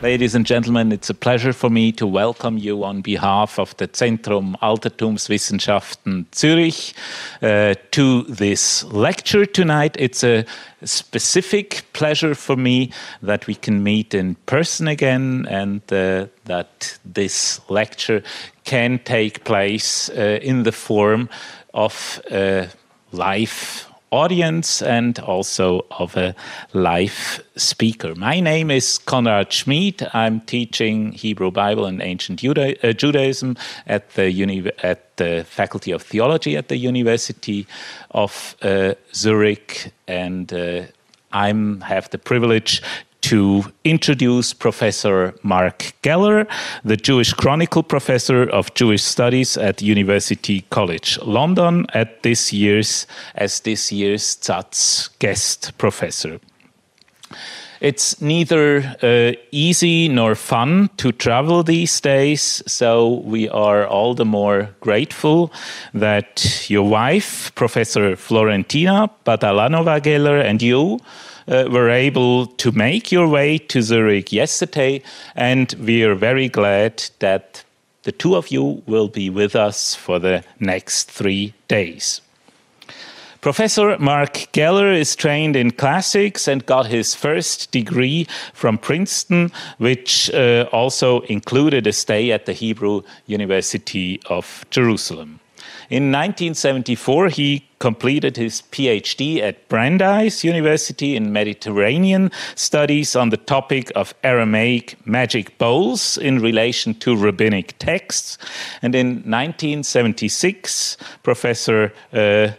Ladies and gentlemen, it's a pleasure for me to welcome you on behalf of the Zentrum Altertumswissenschaften Zürich uh, to this lecture tonight. It's a specific pleasure for me that we can meet in person again and uh, that this lecture can take place uh, in the form of a live audience and also of a live speaker. My name is Konrad Schmid. I'm teaching Hebrew Bible and Ancient Juda uh, Judaism at the, uni- at the Faculty of Theology at the University of uh, Zurich, and uh, I have the privilege to introduce Professor Mark Geller, the Jewish Chronicle Professor of Jewish Studies at University College London, at this year's as this year's ZAZH guest professor. It's neither uh, easy nor fun to travel these days, so we are all the more grateful that your wife, Professor Florentina Badalanova Geller, and you were able to make your way to Zurich yesterday, and we are very glad that the two of you will be with us for the next three days. Professor Mark Geller is trained in classics and got his first degree from Princeton, which uh, also included a stay at the Hebrew University of Jerusalem. In 1974, he completed his PhD at Brandeis University in Mediterranean studies on the topic of Aramaic magic bowls in relation to rabbinic texts. And in 1976, Professor uh,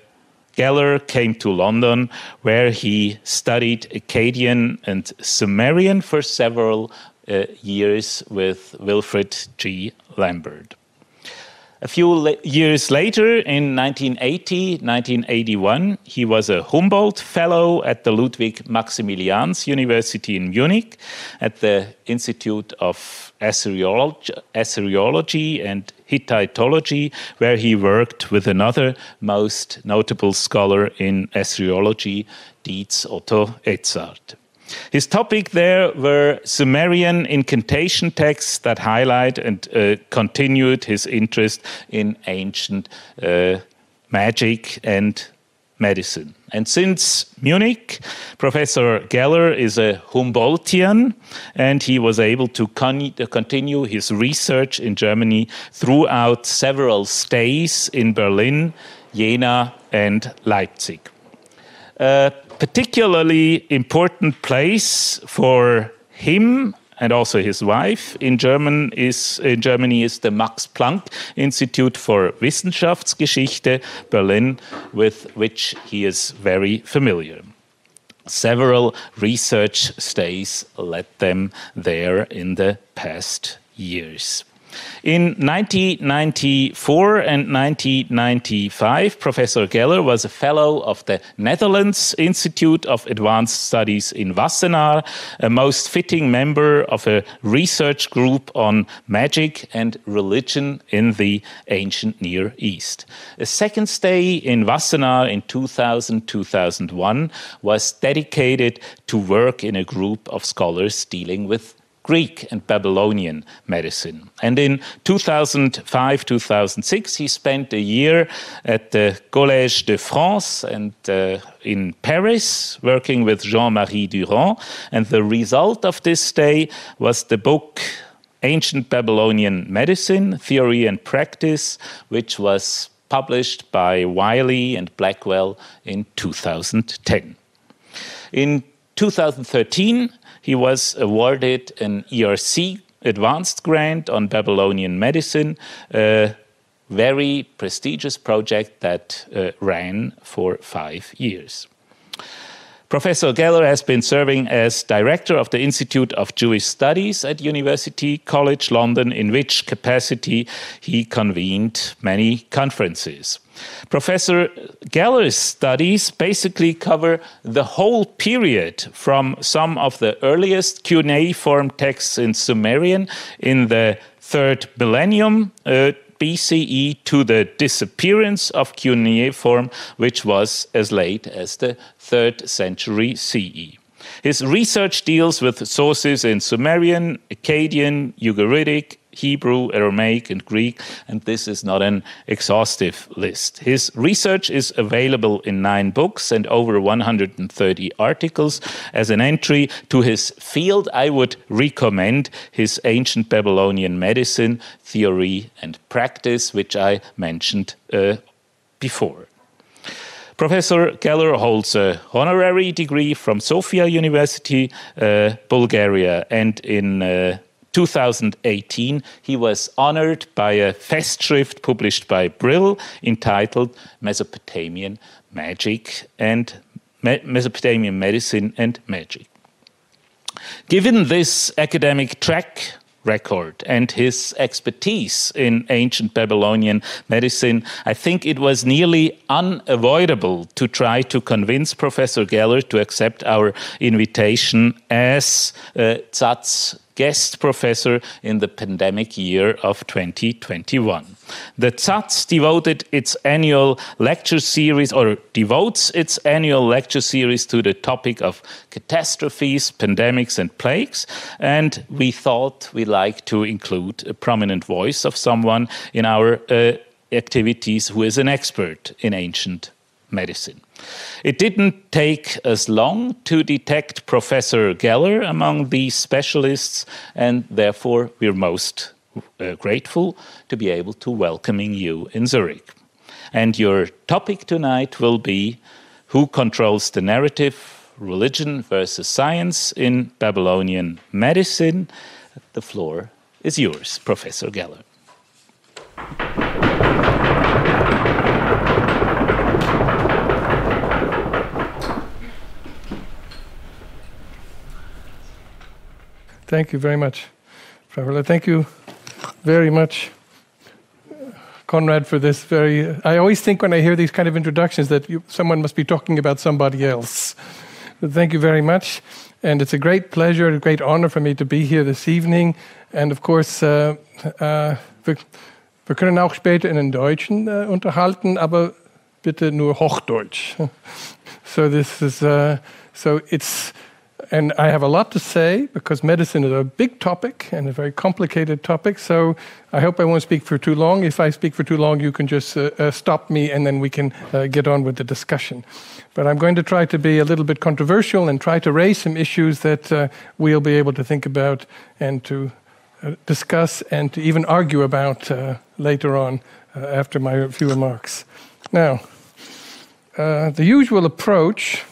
Geller came to London, where he studied Akkadian and Sumerian for several uh, years with Wilfred G. Lambert. A few years later, in 1980, 1981, he was a Humboldt Fellow at the Ludwig Maximilians University in Munich at the Institute of Assyriology, Assyriology and Hittitology, where he worked with another most notable scholar in Assyriology, Dietz Otto Edzard. His topic there were Sumerian incantation texts that highlight and uh, continued his interest in ancient uh, magic and medicine. And since Munich, Professor Geller is a Humboldtian, and he was able to con continue his research in Germany throughout several stays in Berlin, Jena, and Leipzig. Uh, particularly important place for him and also his wife in German is in Germany is the Max Planck Institute for Wissenschaftsgeschichte Berlin with which he is very familiar. Several research stays led them there in the past years. In 1994 and 1995, Professor Geller was a fellow of the Netherlands Institute of Advanced Studies in Wassenaar, a most fitting member of a research group on magic and religion in the ancient Near East. A second stay in Wassenaar in 2000 2001 was dedicated to work in a group of scholars dealing with Greek and Babylonian medicine. And in 2005 2006, he spent a year at the Collège de France and uh, in Paris, working with Jean Marie Durand. And the result of this stay was the book Ancient Babylonian Medicine Theory and Practice, which was published by Wiley and Blackwell in 2010. In 2013, he was awarded an ERC advanced grant on Babylonian medicine, a very prestigious project that uh, ran for five years. Professor Geller has been serving as director of the Institute of Jewish Studies at University College London, in which capacity he convened many conferences. Professor Geller's studies basically cover the whole period from some of the earliest cuneiform texts in Sumerian in the third millennium uh, BCE to the disappearance of cuneiform, which was as late as the 3rd century CE. His research deals with sources in Sumerian, Akkadian, Ugaritic, Hebrew, Aramaic, and Greek, and this is not an exhaustive list. His research is available in nine books and over 130 articles. As an entry to his field, I would recommend his Ancient Babylonian Medicine, Theory and Practice, which I mentioned uh, before. Professor Geller holds a honorary degree from Sofia University, uh, Bulgaria, and in uh, 2018, he was honored by a Festschrift published by Brill entitled Mesopotamian Magic and Me Mesopotamian Medicine and Magic. Given this academic track record and his expertise in ancient Babylonian medicine, I think it was nearly unavoidable to try to convince Professor Geller to accept our invitation as uh, guest professor in the pandemic year of 2021. The ZAZH devoted its annual lecture series, or devotes its annual lecture series to the topic of catastrophes, pandemics, and plagues. And we thought we'd like to include a prominent voice of someone in our uh, activities who is an expert in ancient medicine. It didn't take us long to detect Professor Geller among these specialists, and therefore we're most uh, grateful to be able to welcoming you in Zurich. And your topic tonight will be who controls the narrative, religion versus science in Babylonian medicine. The floor is yours, Professor Geller. Thank you very much, Favela. Thank you very much, Konrad, for this very. I always think when I hear these kind of introductions that you, someone must be talking about somebody else. But thank you very much. And it's a great pleasure, a great honor for me to be here this evening. And of course, uh, uh, wir können auch später in den Deutschen uh, unterhalten, aber bitte nur Hochdeutsch. so this is, uh, so it's, and I have a lot to say because medicine is a big topic and a very complicated topic. So I hope I won't speak for too long. If I speak for too long, you can just uh, uh, stop me and then we can uh, get on with the discussion. But I'm going to try to be a little bit controversial and try to raise some issues that uh, we'll be able to think about and to uh, discuss and to even argue about uh, later on after my few remarks. Now, the usual approach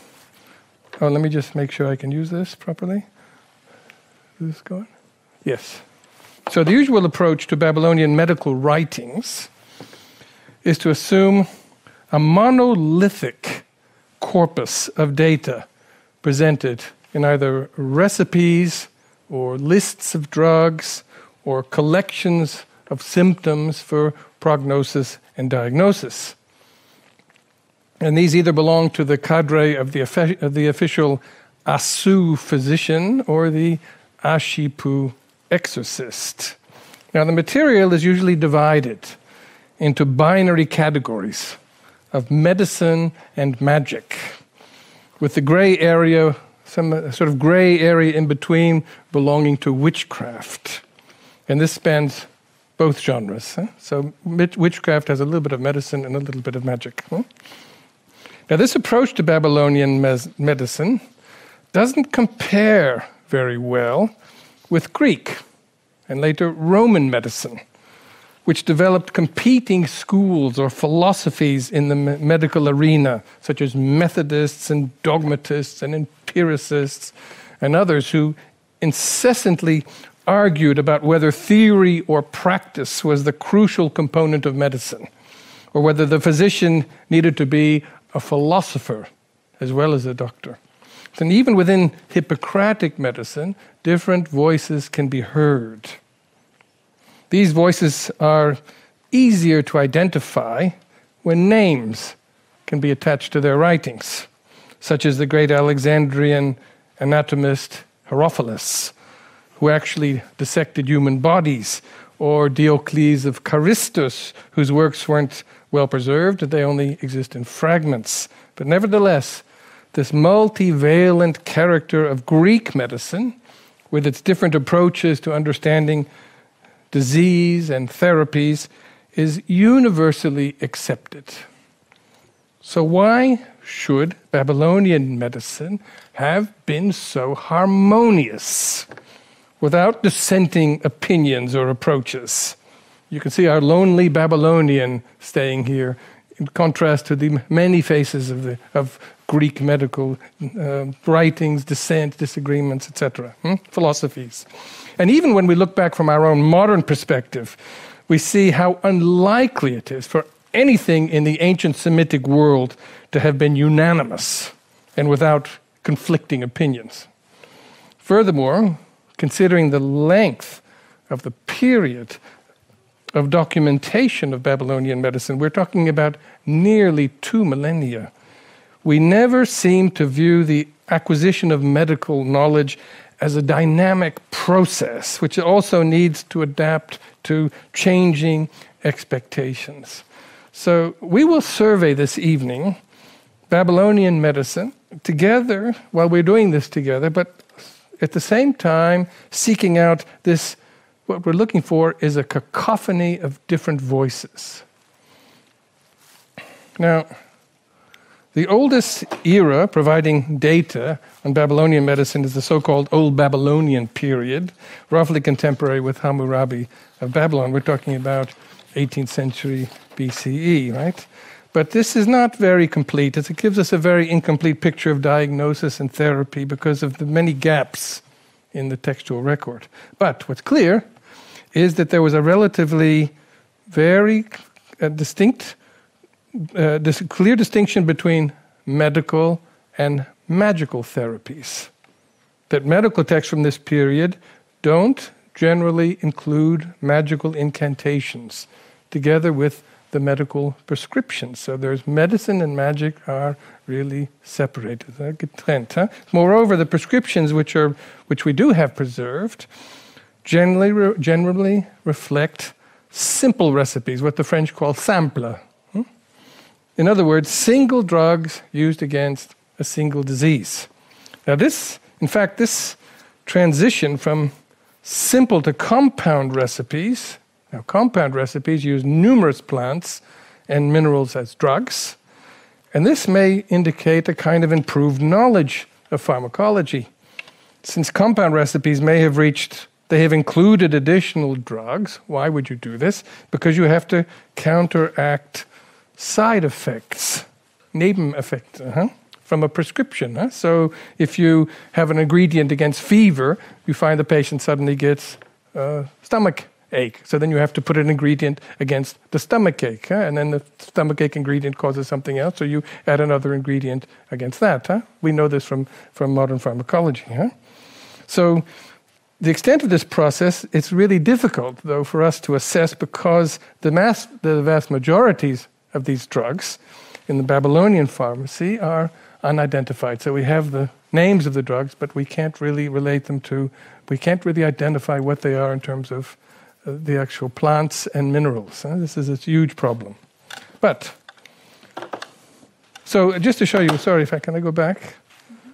Oh, let me just make sure I can use this properly. Is this going? Yes. So, the usual approach to Babylonian medical writings is to assume a monolithic corpus of data presented in either recipes or lists of drugs or collections of symptoms for prognosis and diagnosis. And these either belong to the cadre of the, of the official Asu physician or the Ashipu exorcist. Now, the material is usually divided into binary categories of medicine and magic, with the gray area, some sort of gray area in between belonging to witchcraft. And this spans both genres. Huh? So, witchcraft has a little bit of medicine and a little bit of magic. Huh? Now, this approach to Babylonian medicine doesn't compare very well with Greek and later Roman medicine, which developed competing schools or philosophies in the medical arena, such as Methodists and dogmatists and empiricists and others who incessantly argued about whether theory or practice was the crucial component of medicine, or whether the physician needed to be a philosopher as well as a doctor. And even within Hippocratic medicine, different voices can be heard. These voices are easier to identify when names can be attached to their writings, such as the great Alexandrian anatomist Herophilus, who actually dissected human bodies, or Diocles of Carystus, whose works weren't well preserved, they only exist in fragments. But nevertheless, this multivalent character of Greek medicine, with its different approaches to understanding disease and therapies, is universally accepted. So, why should Babylonian medicine have been so harmonious without dissenting opinions or approaches? You can see our lonely Babylonian staying here in contrast to the many faces of, the, of Greek medical uh, writings, dissent, disagreements, etc., hmm? philosophies. And even when we look back from our own modern perspective, we see how unlikely it is for anything in the ancient Semitic world to have been unanimous and without conflicting opinions. Furthermore, considering the length of the period of documentation of Babylonian medicine, we're talking about nearly two millennia. We never seem to view the acquisition of medical knowledge as a dynamic process, which also needs to adapt to changing expectations. So, we will survey this evening Babylonian medicine together while we're doing this together, but at the same time seeking out this. What we're looking for is a cacophony of different voices. Now, the oldest era providing data on Babylonian medicine is the so called Old Babylonian period, roughly contemporary with Hammurabi of Babylon. We're talking about 18th century BCE, right? But this is not very complete. It gives us a very incomplete picture of diagnosis and therapy because of the many gaps in the textual record. But what's clear is that there was a relatively very uh, distinct uh, this clear distinction between medical and magical therapies. That medical texts from this period don't generally include magical incantations together with the medical prescriptions. So there's medicine and magic are really separated. Moreover, the prescriptions which are which we do have preserved generally generally reflect simple recipes, what the French call simple. Hmm? In other words, single drugs used against a single disease. Now, this, in fact, this transition from simple to compound recipes, now, compound recipes use numerous plants and minerals as drugs, and this may indicate a kind of improved knowledge of pharmacology. Since compound recipes may have reached, they have included additional drugs. Why would you do this? Because you have to counteract side effects, Nebeneffekte, uh-huh, from a prescription. Huh? So if you have an ingredient against fever, you find the patient suddenly gets uh, stomach ache. So then you have to put an ingredient against the stomach ache, huh? and then the stomach ache ingredient causes something else, so you add another ingredient against that. Huh? We know this from, from modern pharmacology. Huh? So the extent of this process, it's really difficult, though, for us to assess because the, mass, the vast majorities of these drugs in the Babylonian pharmacy are unidentified. So we have the names of the drugs, but we can't really relate them to, we can't really identify what they are in terms of uh, the actual plants and minerals. Uh, this is a huge problem. But, so just to show you, sorry if I can I go back?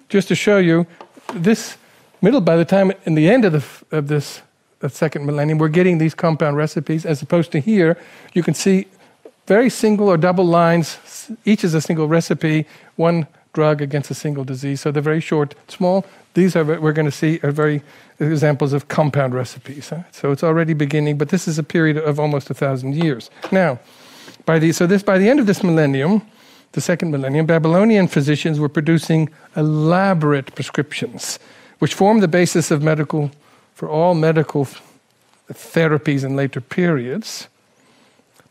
Just to show you, this middle, by the time in the end of, the, of this second millennium, we're getting these compound recipes, as opposed to here, you can see very single or double lines. Each is a single recipe, one drug against a single disease. So they're very short, small. These are we're going to see are very examples of compound recipes. Huh? So it's already beginning, but this is a period of almost a thousand years. Now, by the so this by the end of this millennium, the second millennium, Babylonian physicians were producing elaborate prescriptions, which formed the basis of medical for all medical therapies in later periods.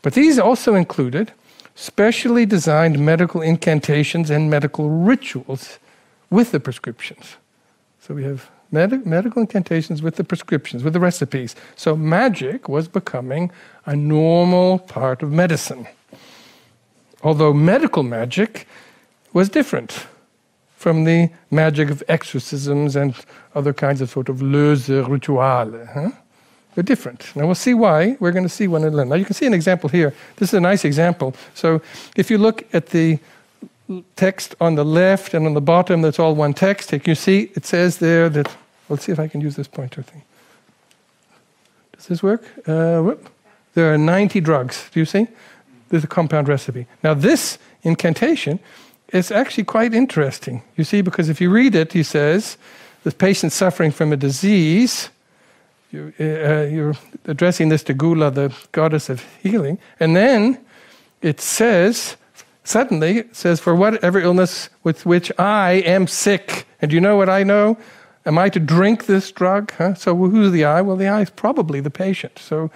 But these also included specially designed medical incantations and medical rituals with the prescriptions. So we have med- medical incantations with the prescriptions, with the recipes. So magic was becoming a normal part of medicine. Although medical magic was different from the magic of exorcisms and other kinds of sort of löse rituale. Huh? They're different. Now we'll see why. We're going to see one in Now you can see an example here. This is a nice example. So if you look at the text on the left and on the bottom, that's all one text. You see, it says there that, let's see if I can use this pointer thing. Does this work? Uh, whoop. There are 90 drugs. Do you see? There's a compound recipe. Now, this incantation is actually quite interesting. You see, because if you read it, he says, the patient suffering from a disease, you, uh, you're addressing this to Gula, the goddess of healing, and then it says, suddenly, it says, for whatever illness with which I am sick. And do you know what I know? Am I to drink this drug? Huh? So who's the I? Well, the I is probably the patient. So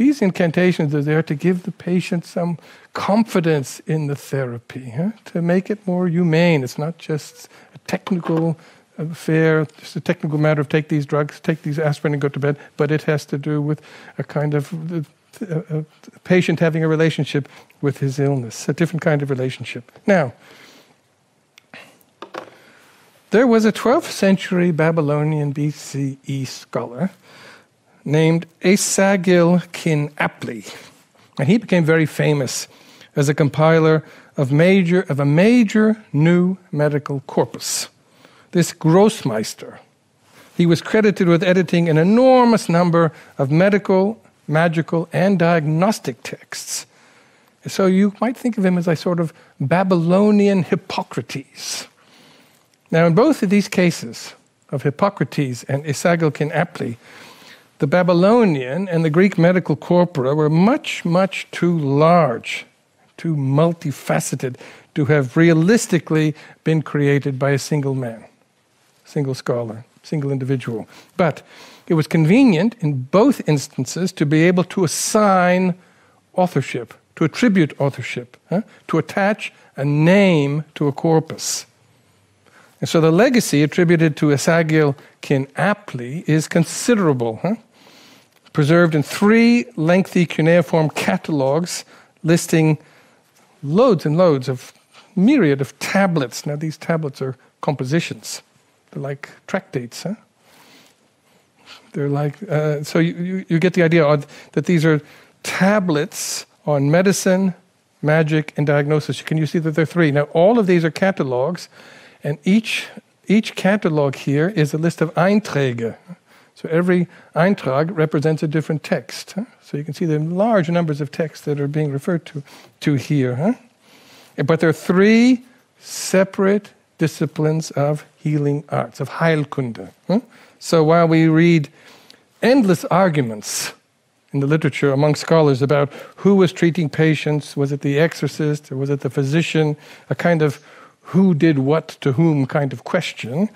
these incantations are there to give the patient some confidence in the therapy, huh? to make it more humane. It's not just a technical affair, just a technical matter of take these drugs, take these aspirin, and go to bed, but it has to do with a kind of a, patient having a relationship with his illness, a different kind of relationship. Now, there was a 12th century Babylonian BCE scholar named Esagil Kin Apli, and he became very famous as a compiler of, major, of a major new medical corpus. This Grossmeister, he was credited with editing an enormous number of medical, magical, and diagnostic texts. So you might think of him as a sort of Babylonian Hippocrates. Now, in both of these cases of Hippocrates and Esagilkin Apli, the Babylonian and the Greek medical corpora were much, much too large, too multifaceted to have realistically been created by a single man, single scholar, single individual. But it was convenient in both instances to be able to assign authorship, to attribute authorship, huh? to attach a name to a corpus. And so the legacy attributed to Esagil kin is considerable, huh? Preserved in three lengthy cuneiform catalogues listing loads and loads of myriad of tablets. Now, these tablets are compositions, they're like tractates. Huh? They're like, uh, so you, you, you, get the idea that these are tablets on medicine, magic, and diagnosis. Can you see that there are three? Now, all of these are catalogs and each, each catalog here is a list of Einträge. So every Eintrag represents a different text. Huh? So you can see the large numbers of texts that are being referred to, to here. Huh? But there are three separate disciplines of healing arts, of Heilkunde. Huh? So while we read endless arguments in the literature among scholars about who was treating patients, was it the exorcist or was it the physician, a kind of who did what to whom kind of question,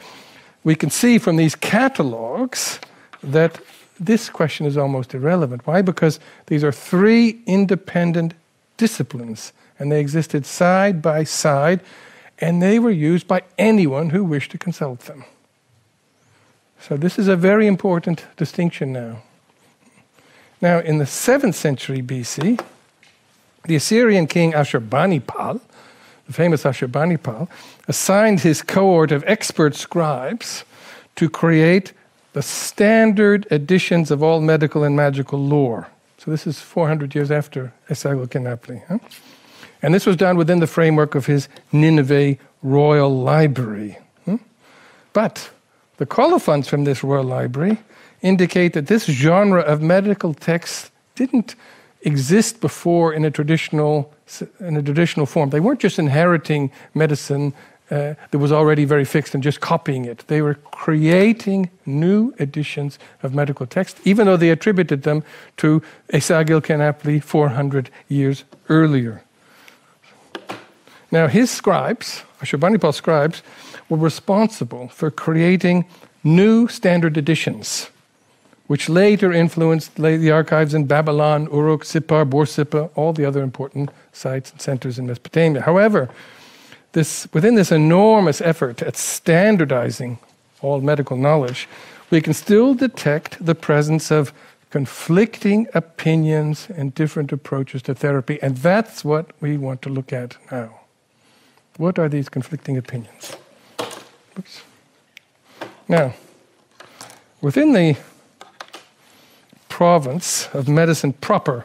we can see from these catalogs that this question is almost irrelevant. Why? Because these are three independent disciplines, and they existed side by side, and they were used by anyone who wished to consult them. So, this is a very important distinction now. Now, in the 7th century BC, the Assyrian king Ashurbanipal the famous Ashurbanipal, assigned his cohort of expert scribes to create the standard editions of all medical and magical lore. So this is 400 years after Esagil Huh? And this was done within the framework of his Nineveh Royal Library. Hmm? But the colophons from this royal library indicate that this genre of medical texts didn't exist before in a traditional in a traditional form. They weren't just inheriting medicine uh, that was already very fixed and just copying it. They were creating new editions of medical text, even though they attributed them to Esagil kin Apli 400 years earlier. Now, his scribes, Ashurbanipal's scribes, were responsible for creating new standard editions which later influenced the archives in Babylon, Uruk, Sippar, Borsippa, all the other important sites and centers in Mesopotamia. However, this, within this enormous effort at standardizing all medical knowledge, we can still detect the presence of conflicting opinions and different approaches to therapy, and that's what we want to look at now. What are these conflicting opinions? Oops. Now, within the province of medicine proper.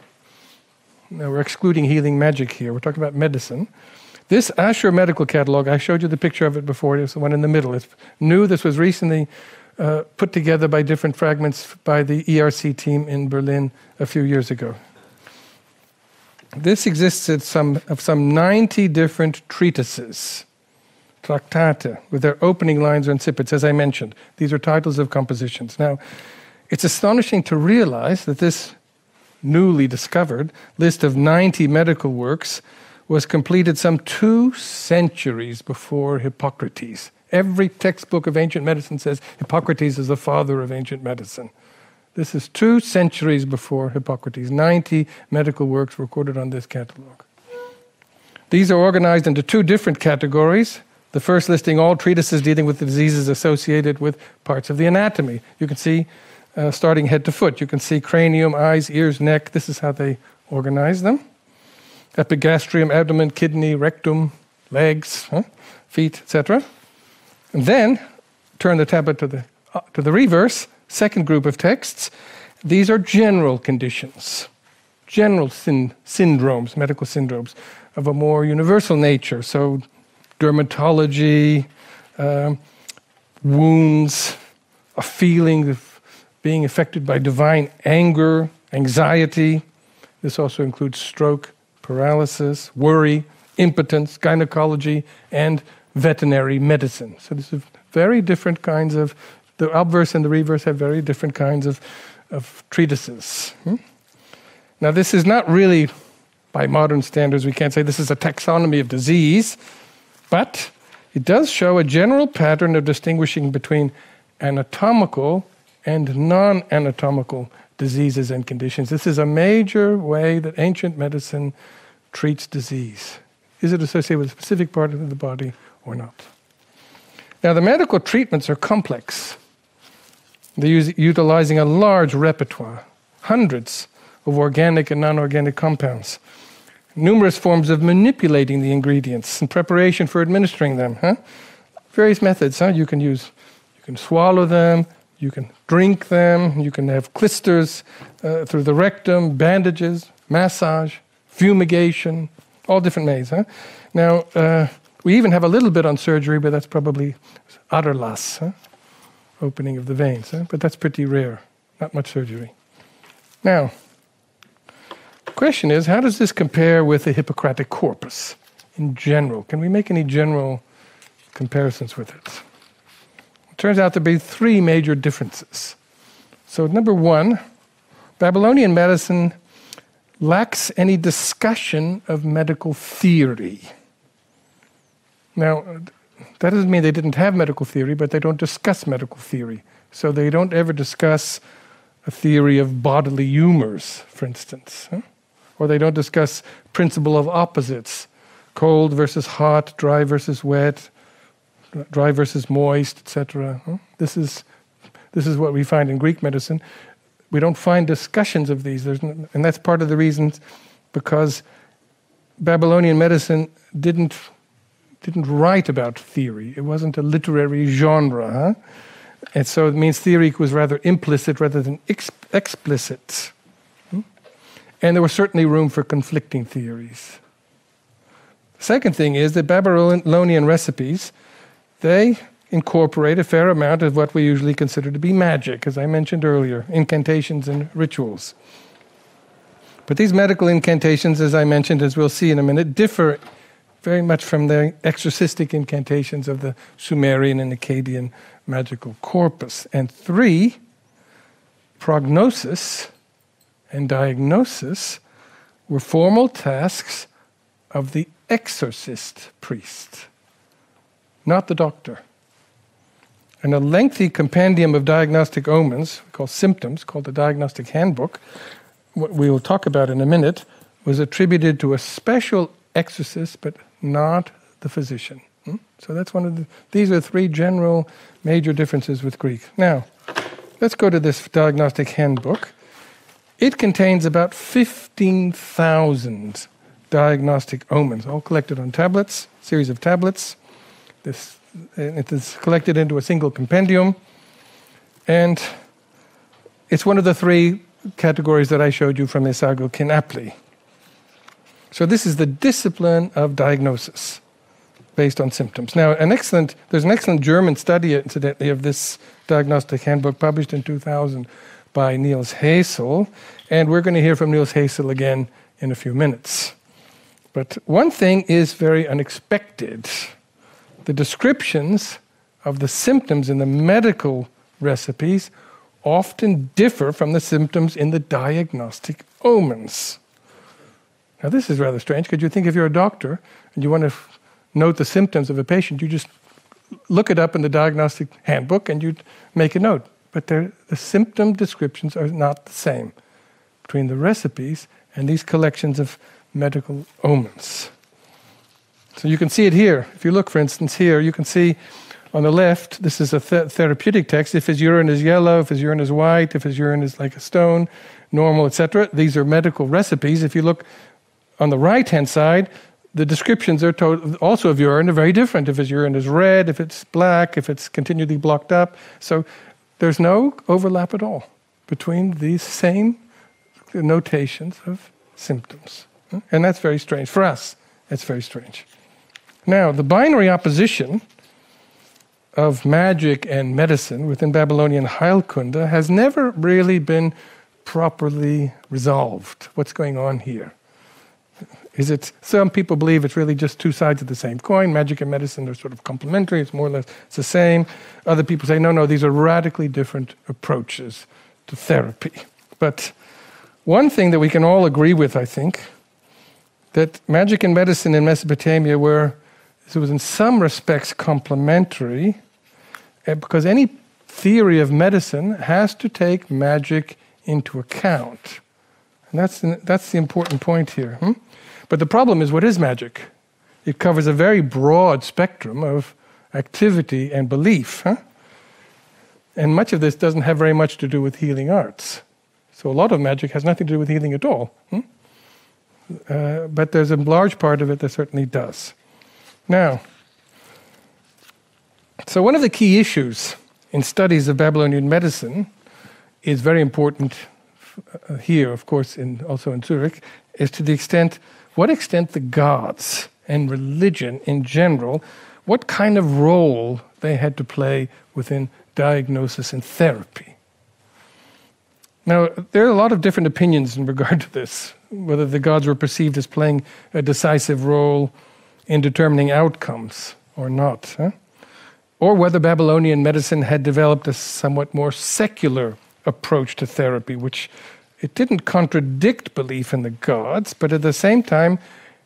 Now, we're excluding healing magic here. We're talking about medicine. This Ashur Medical Catalog, I showed you the picture of it before, it's the one in the middle. It's new, this was recently uh, put together by different fragments by the ERC team in Berlin a few years ago. This exists of some, of some 90 different treatises, tractate, with their opening lines or incipits, as I mentioned. These are titles of compositions. Now, it's astonishing to realize that this newly discovered list of 90 medical works was completed some two centuries before Hippocrates. Every textbook of ancient medicine says Hippocrates is the father of ancient medicine. This is two centuries before Hippocrates. 90 medical works recorded on this catalog. These are organized into two different categories. The first listing all treatises dealing with the diseases associated with parts of the anatomy. You can see, uh, starting head to foot, you can see cranium, eyes, ears, neck. This is how they organize them epigastrium, abdomen, kidney, rectum, legs, huh? feet, etc. And then turn the tablet to the, uh, to the reverse Second group of texts, these are general conditions, general syn- syndromes, medical syndromes of a more universal nature. So, dermatology, um, wounds, a feeling of being affected by divine anger, anxiety. This also includes stroke, paralysis, worry, impotence, gynecology, and veterinary medicine. So, these are very different kinds of the obverse and the reverse have very different kinds of, of treatises. Hmm? Now, this is not really, by modern standards, we can't say this is a taxonomy of disease, but it does show a general pattern of distinguishing between anatomical and non anatomical diseases and conditions. This is a major way that ancient medicine treats disease. Is it associated with a specific part of the body or not? Now, the medical treatments are complex. They're utilizing a large repertoire, hundreds of organic and non organic compounds, numerous forms of manipulating the ingredients in preparation for administering them. Huh? Various methods huh? you can use. You can swallow them, you can drink them, you can have clysters uh, through the rectum, bandages, massage, fumigation, all different ways. Huh? Now, uh, we even have a little bit on surgery, but that's probably Aderlass. Huh? opening of the veins, huh? but that's pretty rare, not much surgery. Now, question is how does this compare with the Hippocratic corpus in general? Can we make any general comparisons with it? It turns out to be three major differences. So, number one, Babylonian medicine lacks any discussion of medical theory. Now, that doesn't mean they didn't have medical theory, but they don't discuss medical theory. So they don't ever discuss a theory of bodily humors, for instance. Huh? Or they don't discuss principle of opposites, cold versus hot, dry versus wet, dry versus moist, etc. Huh? This is this is what we find in Greek medicine. We don't find discussions of these, no, and that's part of the reasons because Babylonian medicine didn't didn't write about theory. It wasn't a literary genre. Huh? And so it means theory was rather implicit rather than ex- explicit. Hmm? And there was certainly room for conflicting theories. Second thing is that Babylonian recipes, they incorporate a fair amount of what we usually consider to be magic, as I mentioned earlier, incantations and rituals. But these medical incantations, as I mentioned, as we'll see in a minute, differ very much from the exorcistic incantations of the Sumerian and Akkadian magical corpus. And three, prognosis and diagnosis were formal tasks of the exorcist priest, not the doctor. And a lengthy compendium of diagnostic omens, called symptoms, called the Diagnostic Handbook, what we will talk about in a minute, was attributed to a special exorcist, but not the physician. Hmm? So that's one of the, these are three general major differences with Greek. Now, let's go to this diagnostic handbook. It contains about 15,000 diagnostic omens, all collected on tablets, series of tablets. This, it is collected into a single compendium, and it's one of the three categories that I showed you from Esagil Kin Apli. So this is the discipline of diagnosis based on symptoms. Now, an excellent there's an excellent German study, incidentally, of this diagnostic handbook published in 2000 by Nils Heessel, and we're going to hear from Nils Heessel again in a few minutes. But one thing is very unexpected. The descriptions of the symptoms in the medical recipes often differ from the symptoms in the diagnostic omens. Now, this is rather strange because you think if you're a doctor and you want to note the symptoms of a patient, you just look it up in the diagnostic handbook and you make a note. But the symptom descriptions are not the same between the recipes and these collections of medical omens. So you can see it here. If you look, for instance, here, you can see on the left, this is a th- therapeutic text. If his urine is yellow, if his urine is white, if his urine is like a stone, normal, etc. These are medical recipes. If you look on the right hand side, the descriptions are to- also of urine are very different. If his urine is red, if it's black, if it's continually blocked up. So there's no overlap at all between these same notations of symptoms. And that's very strange. For us, that's very strange. Now, the binary opposition of magic and medicine within Babylonian Heilkunde has never really been properly resolved. What's going on here? Is it some people believe it's really just two sides of the same coin? Magic and medicine are sort of complementary, it's more or less it's the same. Other people say, no, no, these are radically different approaches to therapy. But one thing that we can all agree with, I think, that magic and medicine in Mesopotamia were it was in some respects complementary, eh, because any theory of medicine has to take magic into account. And that's, that's the important point here. Hmm? But the problem is what is magic? It covers a very broad spectrum of activity and belief. Huh? And much of this doesn't have very much to do with healing arts. So a lot of magic has nothing to do with healing at all. Hmm? Uh, but there's a large part of it that certainly does. Now, so one of the key issues in studies of Babylonian medicine is very important uh, here, of course, in, also in Zurich, is to the extent, what extent the gods and religion in general, what kind of role they had to play within diagnosis and therapy. Now, there are a lot of different opinions in regard to this, whether the gods were perceived as playing a decisive role in determining outcomes or not, huh? or whether Babylonian medicine had developed a somewhat more secular approach to therapy, which it didn't contradict belief in the gods, but at the same time,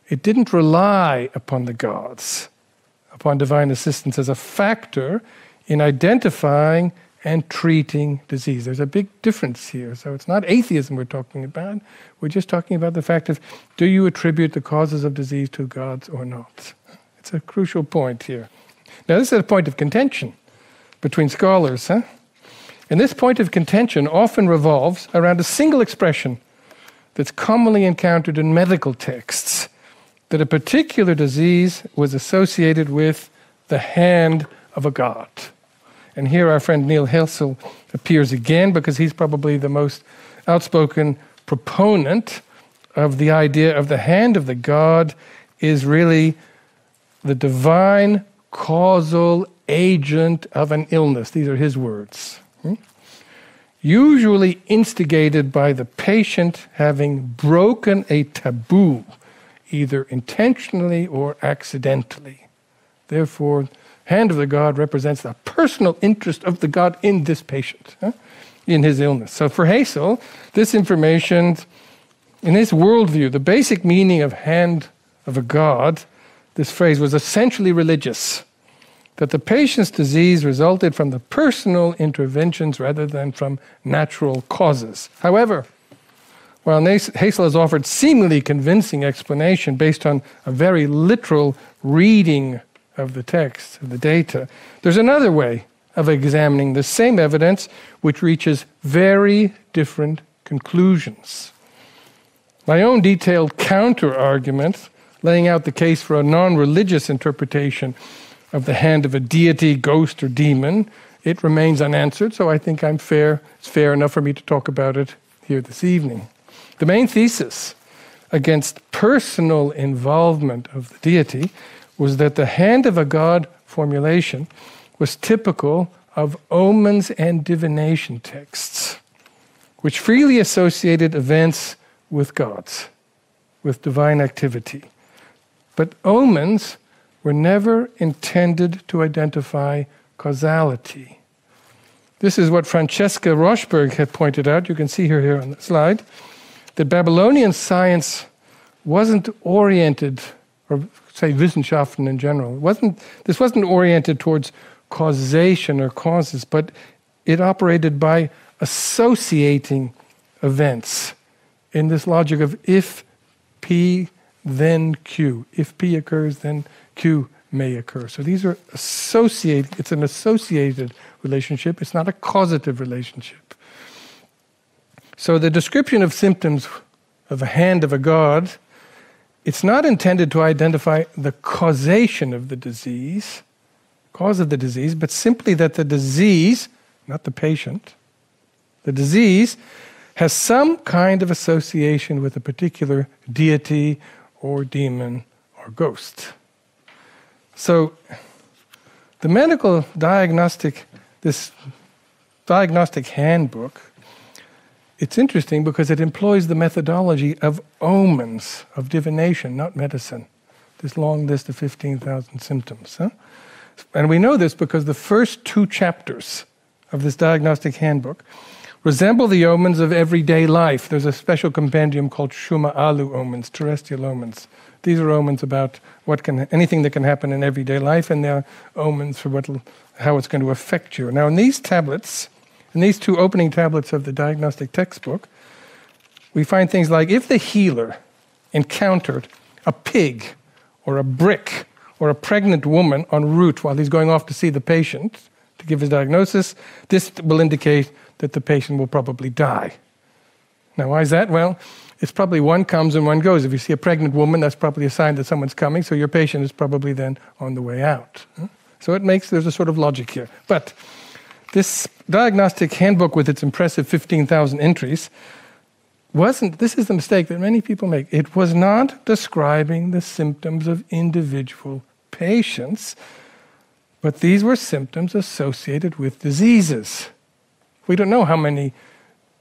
it didn't rely upon the gods, upon divine assistance as a factor in identifying and treating disease. There's a big difference here. So it's not atheism we're talking about. We're just talking about the fact of do you attribute the causes of disease to gods or not? It's a crucial point here. Now, this is a point of contention between scholars. Huh? And this point of contention often revolves around a single expression that's commonly encountered in medical texts that a particular disease was associated with the hand of a god. And here our friend Nils Heessel appears again because he's probably the most outspoken proponent of the idea of the hand of the God is really the divine causal agent of an illness. These are his words. Hmm? Usually instigated by the patient having broken a taboo, either intentionally or accidentally. Therefore, hand of the God represents the personal interest of the God in this patient, huh? in his illness. So for Heessel, this information, in his worldview, the basic meaning of hand of a God, this phrase was essentially religious. That the patient's disease resulted from the personal interventions rather than from natural causes. However, while Heessel has offered seemingly convincing explanation based on a very literal reading of the text, of the data. There's another way of examining the same evidence which reaches very different conclusions. My own detailed counter argument, laying out the case for a non religious interpretation of the hand of a deity, ghost, or demon, it remains unanswered, so I think I'm fair, it's fair enough for me to talk about it here this evening. The main thesis against personal involvement of the deity was that the hand of a god formulation was typical of omens and divination texts, which freely associated events with gods, with divine activity. But omens were never intended to identify causality. This is what Francesca Rochberg had pointed out. You can see her here on the slide. That Babylonian science wasn't oriented, or say Wissenschaften in general, wasn't, this wasn't oriented towards causation or causes, but it operated by associating events in this logic of if P, then Q. If P occurs, then Q may occur. So these are associated, it's an associated relationship, it's not a causative relationship. So the description of symptoms of a hand of a god, it's not intended to identify the causation of the disease, cause of the disease, but simply that the disease, not the patient, the disease has some kind of association with a particular deity or demon or ghost. So, the medical diagnostic, this diagnostic handbook, it's interesting because it employs the methodology of omens, of divination, not medicine. This long list of 15,000 symptoms. Huh? And we know this because the first two chapters of this diagnostic handbook resemble the omens of everyday life. There's a special compendium called Shumma Alu omens, terrestrial omens. These are omens about what can anything that can happen in everyday life, and they're omens for what how it's going to affect you. Now, in these tablets, in these two opening tablets of the diagnostic textbook, we find things like if the healer encountered a pig or a brick or a pregnant woman en route while he's going off to see the patient to give his diagnosis, this will indicate that the patient will probably die. Now, why is that? Well, it's probably one comes and one goes. If you see a pregnant woman, that's probably a sign that someone's coming, so your patient is probably then on the way out. So it makes, there's a sort of logic here. But this diagnostic handbook with its impressive 15,000 entries wasn't, this is the mistake that many people make. It was not describing the symptoms of individual patients, but these were symptoms associated with diseases. We don't know how many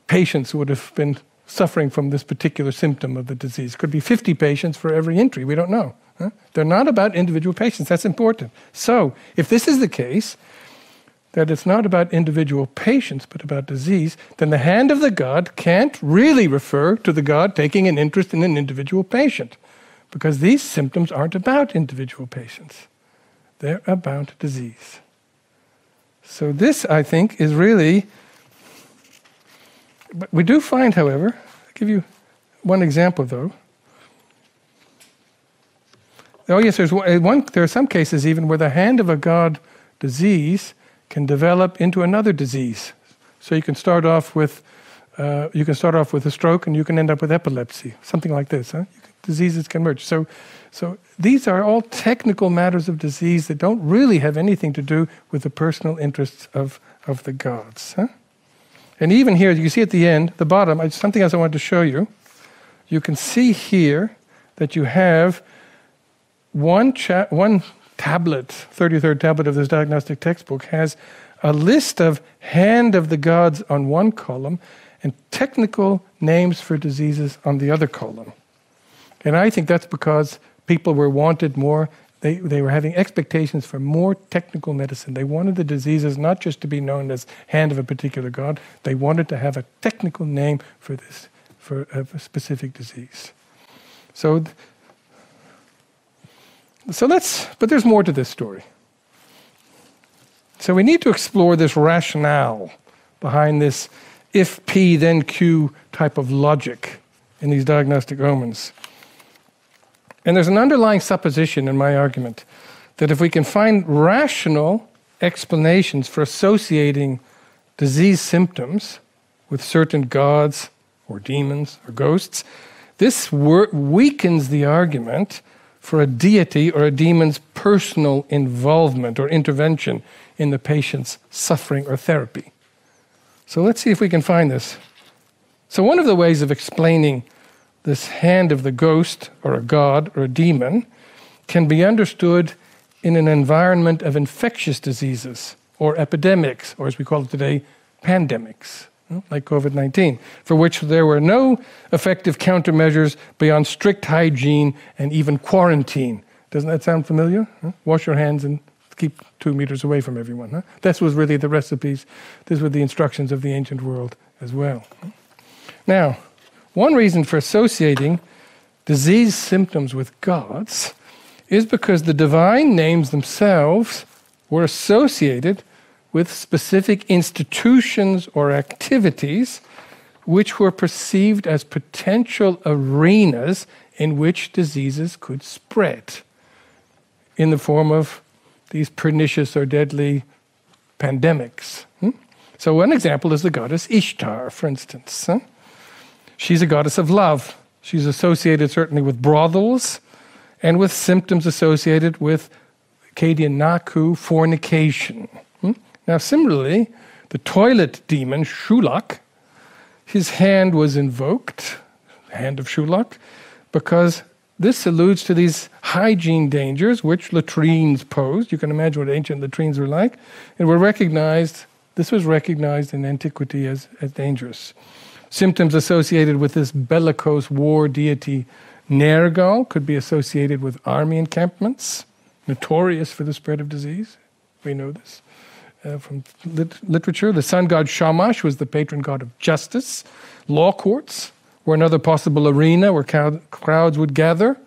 patients would have been suffering from this particular symptom of the disease. Could be 50 patients for every entry. We don't know. Huh? They're not about individual patients. That's important. So, if this is the case, that it's not about individual patients but about disease, then the hand of the God can't really refer to the God taking an interest in an individual patient because these symptoms aren't about individual patients, they're about disease. So, this, I think, is really but we do find, however, I'll give you one example though. Oh, yes, there's one, there are some cases even where the hand of a god disease can develop into another disease. So you can start off with, uh, you can start off with a stroke and you can end up with epilepsy, something like this. Huh? diseases can merge. So, so these are all technical matters of disease that don't really have anything to do with the personal interests of, of the gods. Huh? And even here, you see at the end, the bottom, something else I wanted to show you. You can see here that you have one, cha- one tablet, 33rd tablet of this diagnostic textbook, has a list of hand of the gods on one column and technical names for diseases on the other column. And I think that's because people were wanted more they, they were having expectations for more technical medicine. They wanted the diseases not just to be known as hand of a particular god, they wanted to have a technical name for this, for uh, a specific disease. So, so let's, but there's more to this story. So we need to explore this rationale behind this if P then Q type of logic in these diagnostic omens. And there's an underlying supposition in my argument that if we can find rational explanations for associating disease symptoms with certain gods or demons or ghosts, this weakens the argument for a deity or a demon's personal involvement or intervention in the patient's suffering or therapy. So let's see if we can find this. So, one of the ways of explaining this hand of the ghost or a god or a demon can be understood in an environment of infectious diseases or epidemics, or as we call it today, pandemics, like COVID 19, for which there were no effective countermeasures beyond strict hygiene and even quarantine. Doesn't that sound familiar? Huh? Wash your hands and keep two meters away from everyone. Huh? This was really the recipes, these were the instructions of the ancient world as well. Now, one reason for associating disease symptoms with gods is because the divine names themselves were associated with specific institutions or activities which were perceived as potential arenas in which diseases could spread in the form of these pernicious or deadly pandemics. Hmm? So, one example is the goddess Ishtar, for instance. Huh? She's a goddess of love. She's associated certainly with brothels and with symptoms associated with Akkadian Naku fornication. Now, similarly, the toilet demon Shulak, his hand was invoked, hand of Shulak, because this alludes to these hygiene dangers which latrines posed. You can imagine what ancient latrines were like, and were recognized. This was recognized in antiquity as, as dangerous. Symptoms associated with this bellicose war deity Nergal could be associated with army encampments, notorious for the spread of disease. We know this uh, from lit- literature. The sun god Shamash was the patron god of justice. Law courts were another possible arena where crowds would gather,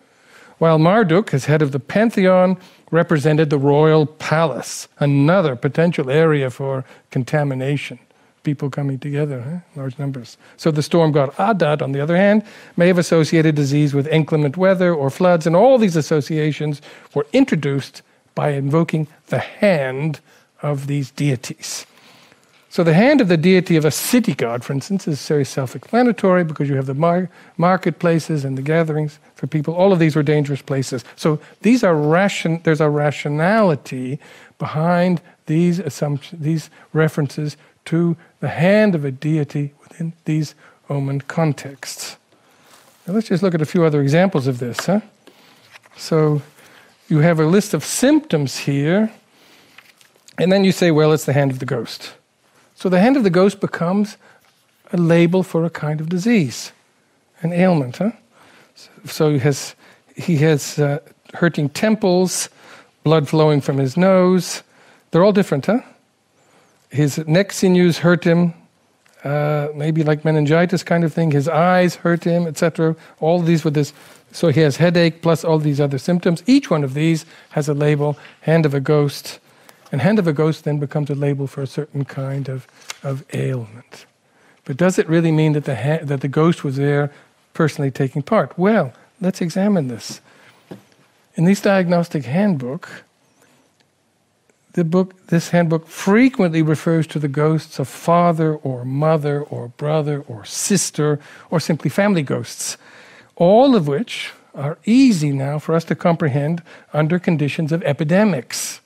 while Marduk, as head of the pantheon, represented the royal palace, another potential area for contamination people coming together, huh? large numbers. So the storm god Adad, on the other hand, may have associated disease with inclement weather or floods, and all these associations were introduced by invoking the hand of these deities. So the hand of the deity of a city god, for instance, is very self-explanatory because you have the mar- marketplaces and the gatherings for people. All of these were dangerous places. So these are ration. There's a rationality behind these assumptions, these references to the hand of a deity within these omen contexts. Now let's just look at a few other examples of this. Huh? So you have a list of symptoms here, and then you say, well, it's the hand of the ghost. So the hand of the ghost becomes a label for a kind of disease, an ailment. Huh? So he has, he has uh, hurting temples, blood flowing from his nose. They're all different, huh? his neck sinews hurt him, uh, maybe like meningitis kind of thing. His eyes hurt him, etc. All these with this. So he has headache plus all these other symptoms. Each one of these has a label, hand of a ghost. And hand of a ghost then becomes a label for a certain kind of, of ailment. But does it really mean that the, ha- that the ghost was there personally taking part? Well, let's examine this. In this diagnostic handbook, the book, this handbook frequently refers to the ghosts of father or mother or brother or sister or simply family ghosts, all of which are easy now for us to comprehend under conditions of epidemics.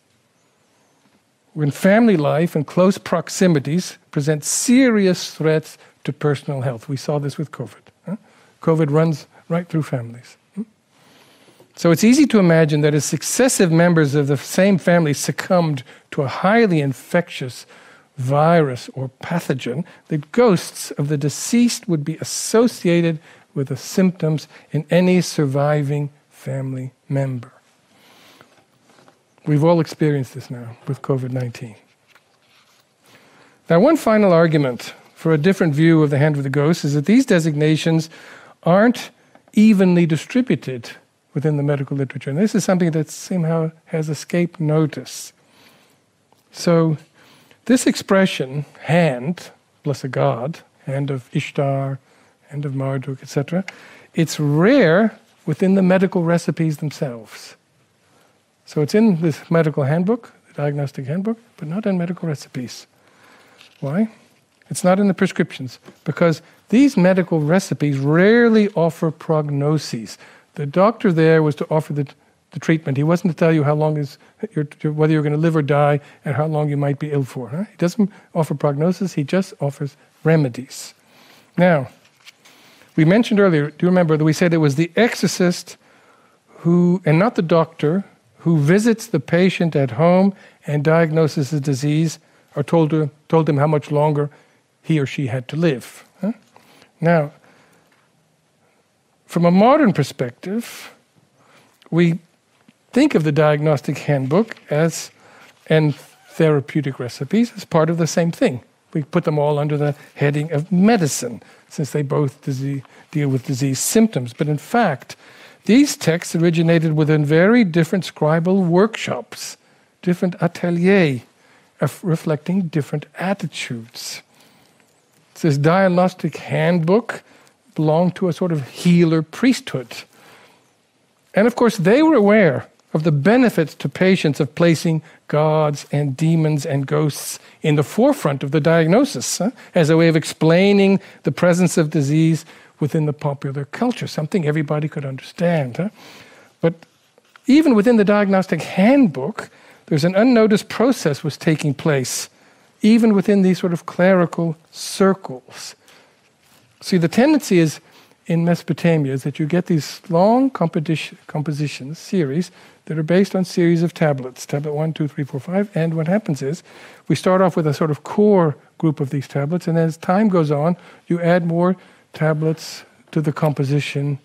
When family life and close proximities present serious threats to personal health. We saw this with COVID. COVID runs right through families. Hmm? So it's easy to imagine that as successive members of the same family succumbed to a highly infectious virus or pathogen, the ghosts of the deceased would be associated with the symptoms in any surviving family member. We've all experienced this now with COVID 19. Now, one final argument for a different view of the hand of the ghost is that these designations aren't evenly distributed within the medical literature. And this is something that somehow has escaped notice. So, this expression, hand plus a god, hand of Ishtar, hand of Marduk, etc., it's rare within the medical recipes themselves. So, it's in this medical handbook, the diagnostic handbook, but not in medical recipes. Why? It's not in the prescriptions because these medical recipes rarely offer prognoses. The doctor there was to offer the, the treatment. He wasn't to tell you how long is you're, whether you're going to live or die and how long you might be ill for. Huh? He doesn't offer prognosis. He just offers remedies. Now, We mentioned earlier, do you remember that we said it was the exorcist who, and not the doctor, who visits the patient at home and diagnoses the disease or told, to, told him how much longer he or she had to live. Huh? Now, from a modern perspective, we think of the diagnostic handbook as and therapeutic recipes as part of the same thing. We put them all under the heading of medicine, since they both disease, deal with disease symptoms. But in fact, these texts originated within very different scribal workshops, different ateliers, uh, reflecting different attitudes. This diagnostic handbook belonged to a sort of healer priesthood. And of course, they were aware of the benefits to patients of placing gods and demons and ghosts in the forefront of the diagnosis huh, as a way of explaining the presence of disease within the popular culture, something everybody could understand. Huh? But even within the diagnostic handbook, there's an unnoticed process was taking place, even within these sort of clerical circles. See, the tendency is in Mesopotamia is that you get these long compositions, series, that are based on series of tablets, tablet one, two, three, four, five. And what happens is we start off with a sort of core group of these tablets, and as time goes on, you add more tablets to the composition,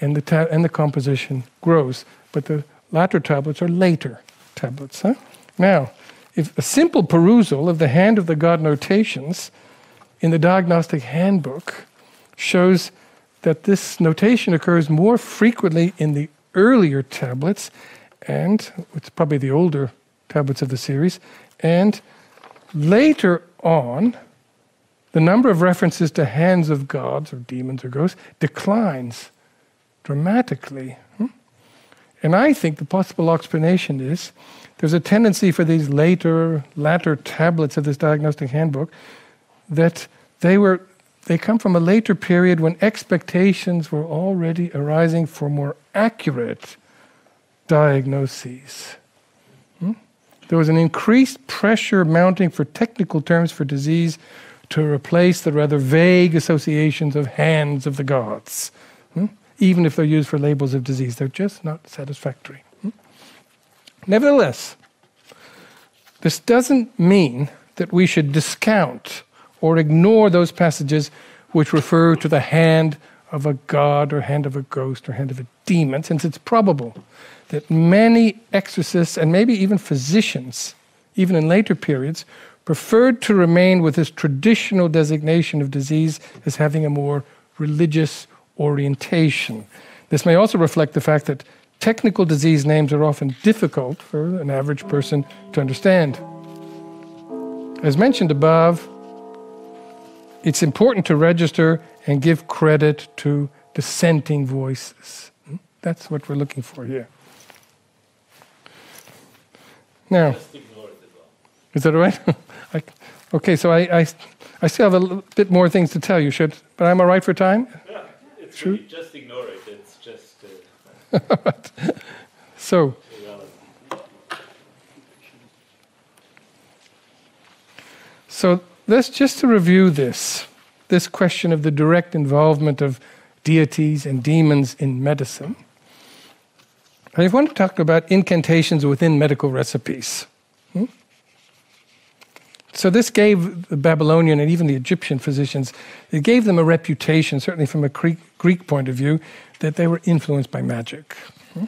and the, and the composition grows. But the latter tablets are later tablets. Huh? Now, if a simple perusal of the Hand of the God notations in the Diagnostic Handbook shows that this notation occurs more frequently in the earlier tablets, and it's probably the older tablets of the series, and later on, the number of references to hands of gods or demons or ghosts declines dramatically. Hmm? And I think the possible explanation is there's a tendency for these later, latter tablets of this diagnostic handbook that they were they come from a later period when expectations were already arising for more accurate diagnoses. Hmm? There was an increased pressure mounting for technical terms for disease to replace the rather vague associations of hands of the gods, hmm? even if they're used for labels of disease. They're just not satisfactory. Hmm? Nevertheless, this doesn't mean that we should discount or ignore those passages which refer to the hand of a god or hand of a ghost or hand of a demon, since it's probable that many exorcists and maybe even physicians, even in later periods, preferred to remain with this traditional designation of disease as having a more religious orientation. This may also reflect the fact that technical disease names are often difficult for an average person to understand. As mentioned above, it's important to register and give credit to dissenting voices. Hmm? That's what we're looking for here. Now, is that all right? I, okay, so I, I, I, still have a bit more things to tell you, should, but I'm all right for time? Yeah, it's True? Really, just ignore it. It's just. Uh, so. So let's just to review this this question of the direct involvement of deities and demons in medicine. I want to talk about incantations within medical recipes. So this gave the Babylonian and even the Egyptian physicians, it gave them a reputation, certainly from a Greek point of view, that they were influenced by magic. Hmm?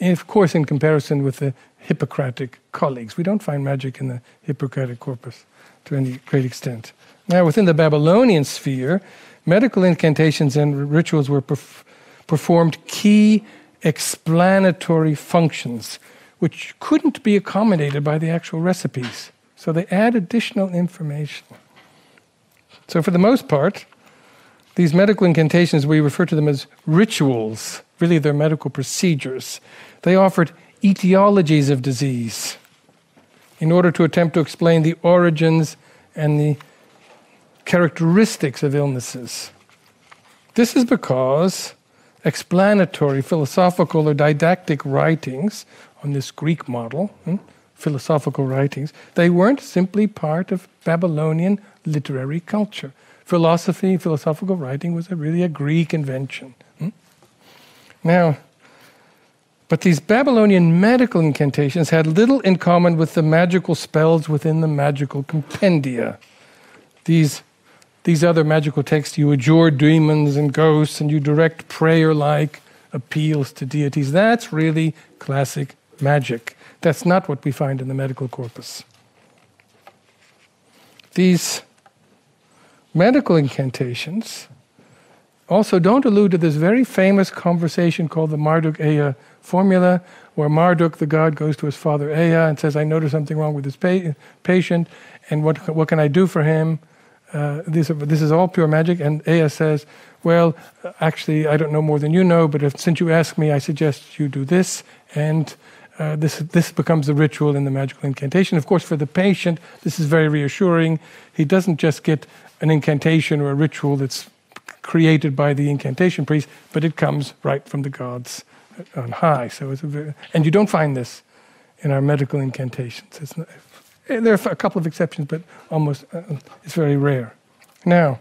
And of course, in comparison with the Hippocratic colleagues, we don't find magic in the Hippocratic corpus to any great extent. Now, within the Babylonian sphere, medical incantations and rituals were perf- performed key explanatory functions, which couldn't be accommodated by the actual recipes. So they add additional information. So, for the most part, these medical incantations, we refer to them as rituals. Really, they're medical procedures. They offered etiologies of disease in order to attempt to explain the origins and the characteristics of illnesses. This is because explanatory, philosophical, or didactic writings on this Greek model, hmm, philosophical writings, they weren't simply part of Babylonian literary culture, philosophy, philosophical writing was a, really a Greek invention. Hmm? Now, but these Babylonian medical incantations had little in common with the magical spells within the magical compendia. These, these other magical texts, you adjure demons and ghosts, and you direct prayer like appeals to deities. That's really classic magic. That's not what we find in the medical corpus. These medical incantations also don't allude to this very famous conversation called the Marduk Ea formula, where Marduk, the god, goes to his father Ea and says, I notice something wrong with this pa- patient, and what, what can I do for him? Uh, this, this is all pure magic. And Ea says, Well, actually, I don't know more than you know, but if, since you ask me, I suggest you do this. And uh, this, this becomes the ritual in the magical incantation. Of course, for the patient, this is very reassuring. He doesn't just get an incantation or a ritual that's created by the incantation priest, but it comes right from the gods on high. So it's a very, and you don't find this in our medical incantations. Not, there are a couple of exceptions, but almost uh, it's very rare. Now,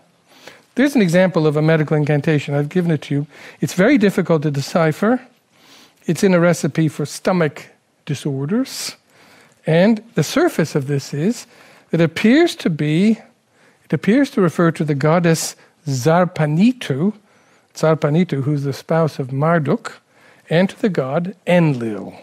there's an example of a medical incantation. I've given it to you. It's very difficult to decipher. It's in a recipe for stomach disorders. And the surface of this is that it appears to be, it appears to refer to the goddess Zarpanitu, Zarpanitu, who's the spouse of Marduk, and to the god Enlil.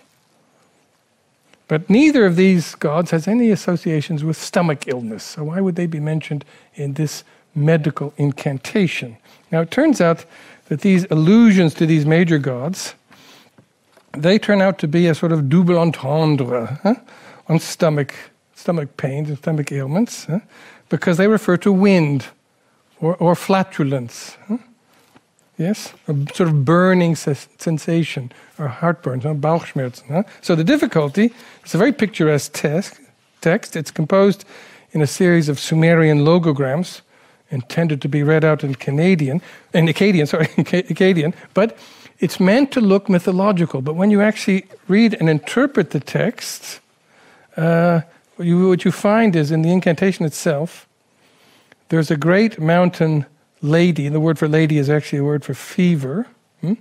But neither of these gods has any associations with stomach illness, so why would they be mentioned in this medical incantation? Now, it turns out that these allusions to these major gods they turn out to be a sort of double entendre huh, on stomach, stomach pains and stomach ailments huh, because they refer to wind or, or flatulence. Huh? Yes, a sort of burning sensation or heartburn, huh? Bauchschmerzen. So the difficulty, it's a very picturesque text. text. It's composed in a series of Sumerian logograms intended to be read out in Canadian, in Akkadian, sorry, Akkadian, but it's meant to look mythological, but when you actually read and interpret the text, uh, you, what you find is in the incantation itself, there's a great mountain lady, and the word for lady is actually a word for fever. Hmm?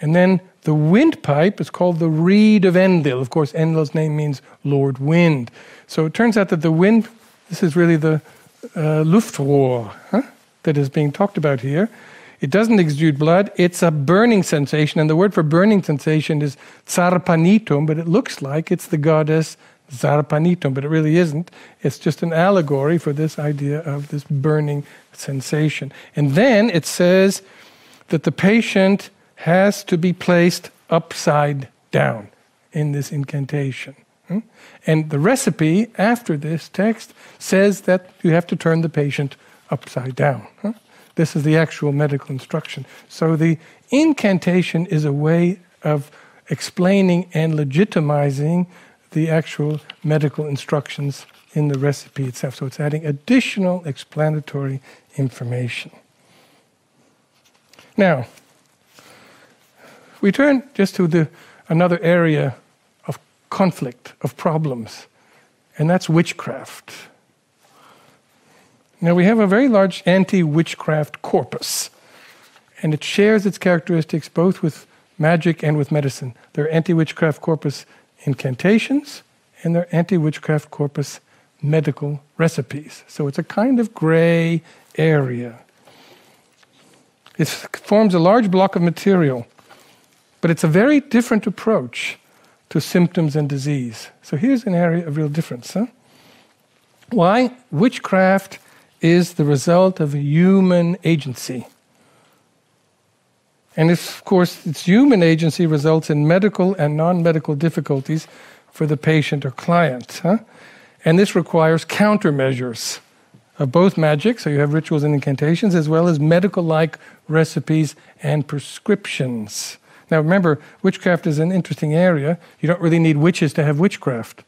And then the windpipe is called the reed of Enlil. Of course, Enlil's name means Lord Wind. So it turns out that the wind, this is really the uh, Luftrohr huh, that is being talked about here. It doesn't exude blood, it's a burning sensation. And the word for burning sensation is Zarpanitum, but it looks like it's the goddess Zarpanitum, but it really isn't. It's just an allegory for this idea of this burning sensation. And then it says that the patient has to be placed upside down in this incantation. Hmm? And the recipe after this text says that you have to turn the patient upside down. This is the actual medical instruction. So the incantation is a way of explaining and legitimizing the actual medical instructions in the recipe itself. So it's adding additional explanatory information. Now, we turn just to the, another area of conflict, of problems, and that's witchcraft. Now, we have a very large anti witchcraft corpus, and it shares its characteristics both with magic and with medicine. There are anti witchcraft corpus incantations, and there are anti witchcraft corpus medical recipes. So it's a kind of gray area. It forms a large block of material, but it's a very different approach to symptoms and disease. So here's an area of real difference. Huh? Why? Witchcraft is the result of human agency. And of course, its human agency results in medical and non medical difficulties for the patient or client. Huh? And this requires countermeasures of both magic, so you have rituals and incantations, as well as medical like recipes and prescriptions. Now remember, witchcraft is an interesting area. You don't really need witches to have witchcraft.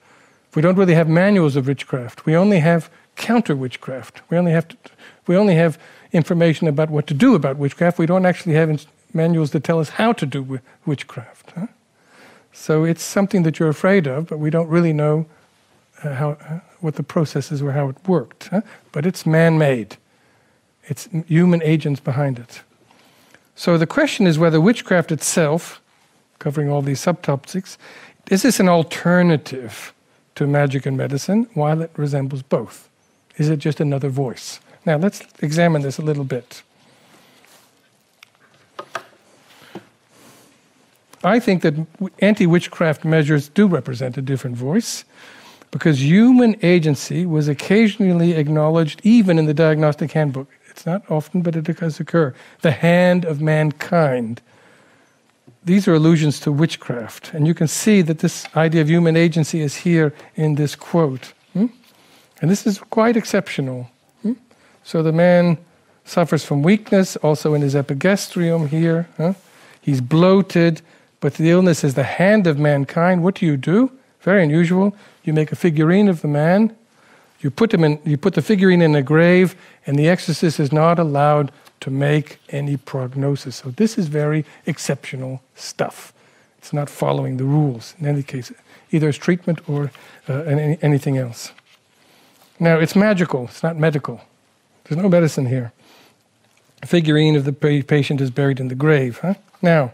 We don't really have manuals of witchcraft. We only have counter witchcraft. We only have to, we only have information about what to do about witchcraft. We don't actually have manuals that tell us how to do witchcraft. Huh? So it's something that you're afraid of, but we don't really know uh, how, uh, what the processes were, how it worked. Huh? But it's man-made. It's human agents behind it. So the question is whether witchcraft itself, covering all these subtopics, is this an alternative to magic and medicine while it resembles both? Is it just another voice? Now let's examine this a little bit. I think that anti witchcraft measures do represent a different voice because human agency was occasionally acknowledged even in the diagnostic handbook. It's not often, but it does occur. The hand of mankind. These are allusions to witchcraft. And you can see that this idea of human agency is here in this quote. Hmm? And this is quite exceptional. Hmm? So the man suffers from weakness, also in his epigastrium here. Huh? He's bloated, but the illness is the hand of mankind. What do you do? Very unusual. You make a figurine of the man, you put, him in, you put the figurine in a grave, and the exorcist is not allowed to make any prognosis. So this is very exceptional stuff. It's not following the rules in any case, either as treatment or uh, any, anything else. Now, it's magical, it's not medical. There's no medicine here. A figurine of the patient is buried in the grave. Huh? Now,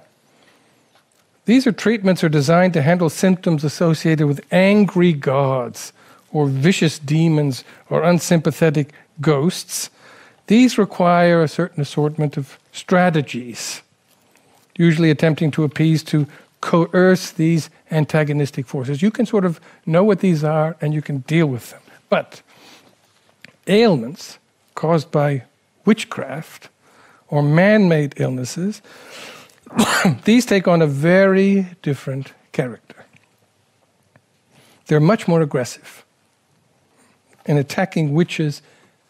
these are treatments are designed to handle symptoms associated with angry gods or vicious demons or unsympathetic ghosts. These require a certain assortment of strategies, usually attempting to appease to coerce these antagonistic forces. You can sort of know what these are and you can deal with them. But ailments caused by witchcraft or man made illnesses these take on a very different character. They're much more aggressive in attacking witches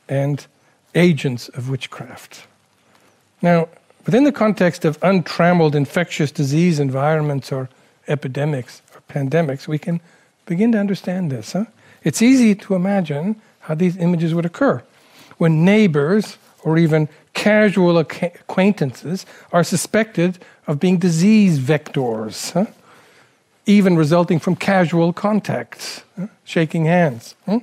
and agents of witchcraft. Now, within the context of untrammeled infectious disease environments or epidemics or pandemics, we can begin to understand this. Huh? It's easy to imagine how these images would occur when neighbors or even casual acquaintances are suspected of being disease vectors, huh? even resulting from casual contacts, huh? shaking hands. Huh?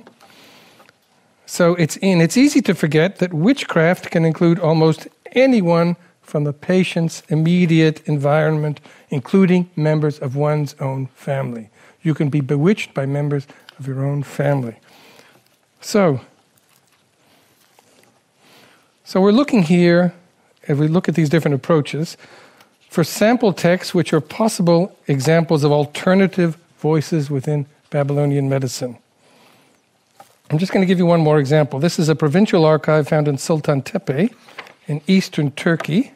So it's in. It's easy to forget that witchcraft can include almost anyone from the patient's immediate environment, including members of one's own family. You can be bewitched by members of your own family. So, so we're looking here, as we look at these different approaches, for sample texts which are possible examples of alternative voices within Babylonian medicine. I'm just going to give you one more example. This is a provincial archive found in Sultan Tepe in eastern Turkey.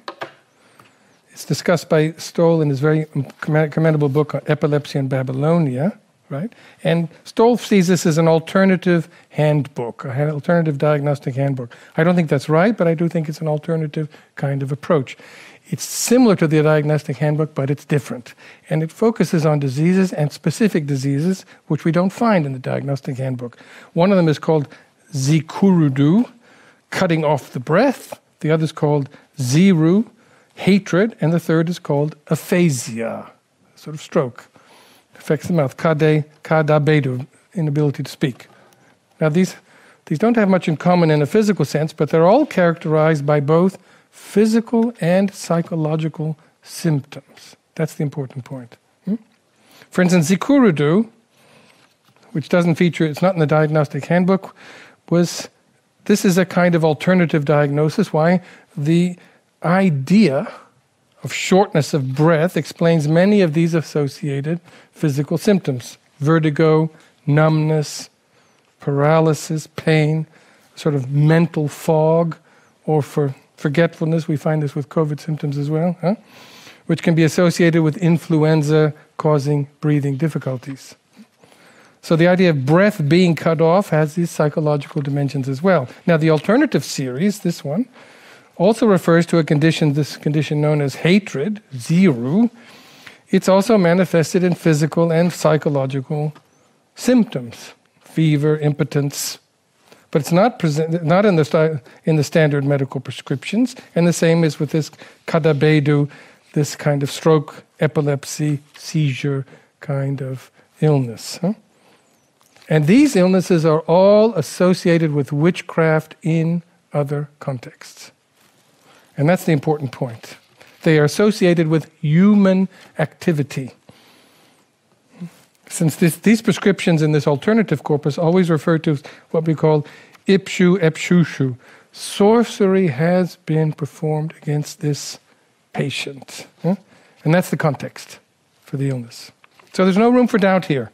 It's discussed by Stol in his very commendable book on Epilepsy in Babylonia right? And Stol sees this as an alternative handbook, an alternative diagnostic handbook. I don't think that's right, but I do think it's an alternative kind of approach. It's similar to the diagnostic handbook, but it's different. And it focuses on diseases and specific diseases, which we don't find in the diagnostic handbook. One of them is called zikurudu, cutting off the breath. The other is called ziru, hatred. And the third is called aphasia, sort of stroke affects the mouth. Kade, kadabedu, inability to speak. Now, these, these don't have much in common in a physical sense, but they're all characterized by both physical and psychological symptoms. That's the important point. Hmm? For instance, Zikurudu, which doesn't feature, it's not in the diagnostic handbook, was this is a kind of alternative diagnosis. Why? The idea of shortness of breath explains many of these associated physical symptoms vertigo, numbness, paralysis, pain, sort of mental fog, or for forgetfulness. We find this with COVID symptoms as well, huh? which can be associated with influenza causing breathing difficulties. So the idea of breath being cut off has these psychological dimensions as well. Now, the alternative series, this one, also refers to a condition, this condition known as hatred, ziru. It's also manifested in physical and psychological symptoms, fever, impotence. But it's not, present, not in, the, in the standard medical prescriptions. And the same is with this kadabedu, this kind of stroke, epilepsy, seizure kind of illness. Huh? And these illnesses are all associated with witchcraft in other contexts. And that's the important point. They are associated with human activity. Since this, these prescriptions in this alternative corpus always refer to what we call ipshu epshushu, sorcery has been performed against this patient. And that's the context for the illness. So there's no room for doubt here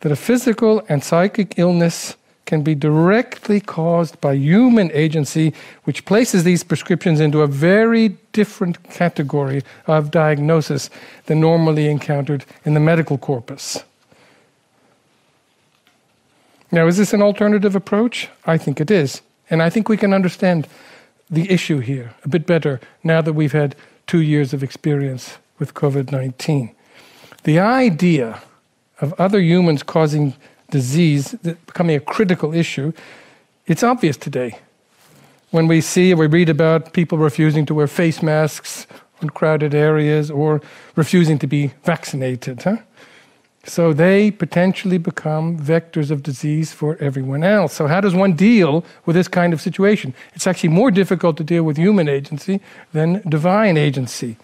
that a physical and psychic illness can be directly caused by human agency, which places these prescriptions into a very different category of diagnosis than normally encountered in the medical corpus. Now, is this an alternative approach? I think it is. And I think we can understand the issue here a bit better now that we've had two years of experience with COVID 19. The idea of other humans causing disease becoming a critical issue, it's obvious today. When we see or we read about people refusing to wear face masks in crowded areas or refusing to be vaccinated. Huh? So they potentially become vectors of disease for everyone else. So, how does one deal with this kind of situation? It's actually more difficult to deal with human agency than divine agency.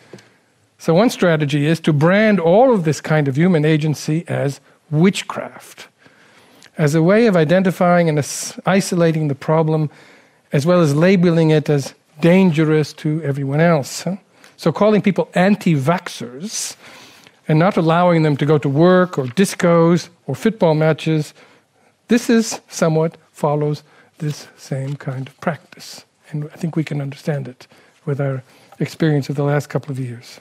So, one strategy is to brand all of this kind of human agency as witchcraft, as a way of identifying and isolating the problem, as well as labeling it as dangerous to everyone else. So, calling people anti vaxxers and not allowing them to go to work or discos or football matches, this is somewhat follows this same kind of practice. And I think we can understand it with our experience of the last couple of years.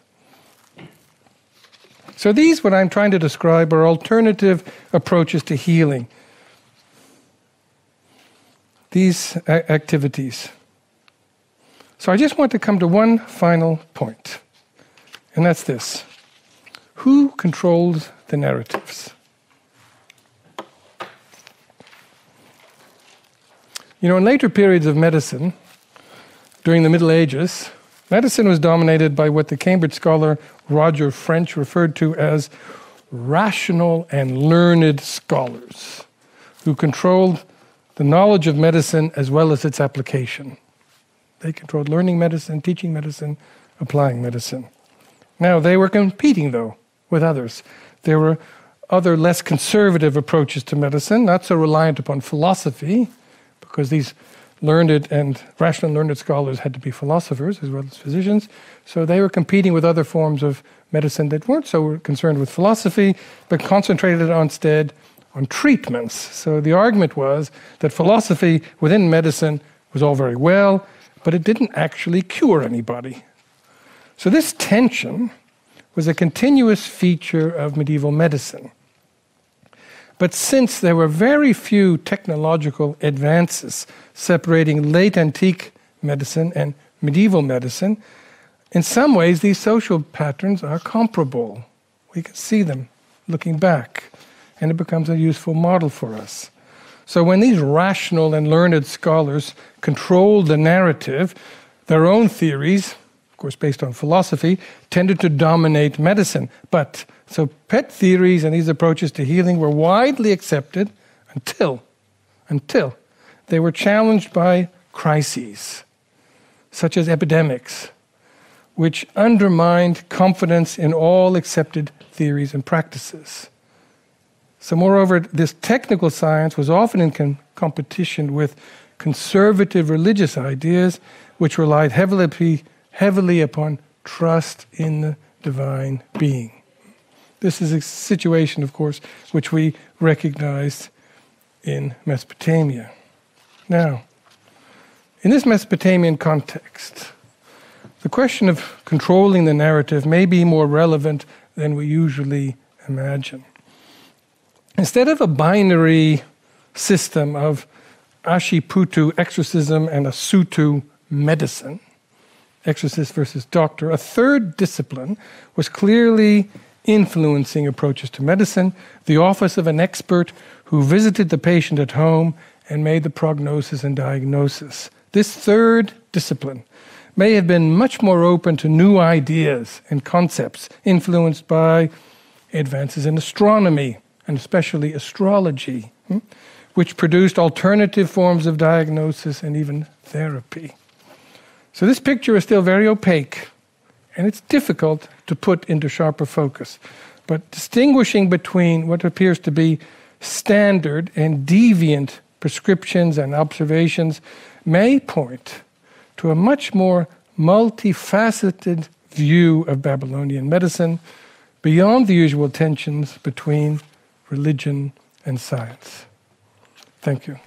So, these, what I'm trying to describe, are alternative approaches to healing. These activities. So, I just want to come to one final point, and that's this who controls the narratives? You know, in later periods of medicine, during the Middle Ages, medicine was dominated by what the Cambridge scholar Roger French referred to as rational and learned scholars who controlled the knowledge of medicine as well as its application. They controlled learning medicine, teaching medicine, applying medicine. Now, they were competing, though with others. There were other less conservative approaches to medicine, not so reliant upon philosophy, because these learned and rational learned scholars had to be philosophers as well as physicians. So they were competing with other forms of medicine that weren't so concerned with philosophy, but concentrated instead on treatments. So the argument was that philosophy within medicine was all very well, but it didn't actually cure anybody. So this tension was a continuous feature of medieval medicine. But since there were very few technological advances separating late antique medicine and medieval medicine, in some ways these social patterns are comparable. We can see them looking back, and it becomes a useful model for us. So when these rational and learned scholars controlled the narrative, their own theories of course, based on philosophy, tended to dominate medicine. But so pet theories and these approaches to healing were widely accepted until, until they were challenged by crises, such as epidemics, which undermined confidence in all accepted theories and practices. So, moreover, this technical science was often in com- competition with conservative religious ideas, which relied heavily heavily upon trust in the divine being. This is a situation, of course, which we recognized in Mesopotamia. Now, in this Mesopotamian context, the question of controlling the narrative may be more relevant than we usually imagine. Instead of a binary system of Ashiputu exorcism and Asutu medicine, exorcist versus doctor, a third discipline was clearly influencing approaches to medicine the office of an expert who visited the patient at home and made the prognosis and diagnosis. This third discipline may have been much more open to new ideas and concepts influenced by advances in astronomy and especially astrology, hmm, which produced alternative forms of diagnosis and even therapy. So this picture is still very opaque, and it's difficult to put into sharper focus. But distinguishing between what appears to be standard and deviant prescriptions and observations may point to a much more multifaceted view of Babylonian medicine beyond the usual tensions between religion and science. Thank you.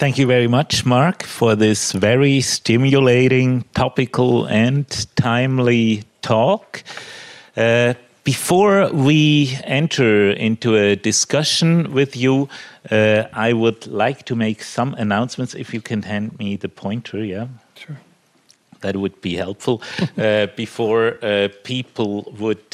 Thank you very much, Mark, for this very stimulating, topical, and timely talk. Uh, before we enter into a discussion with you, uh, I would like to make some announcements. If you can hand me the pointer, yeah? Sure. That would be helpful. uh, before uh, people would.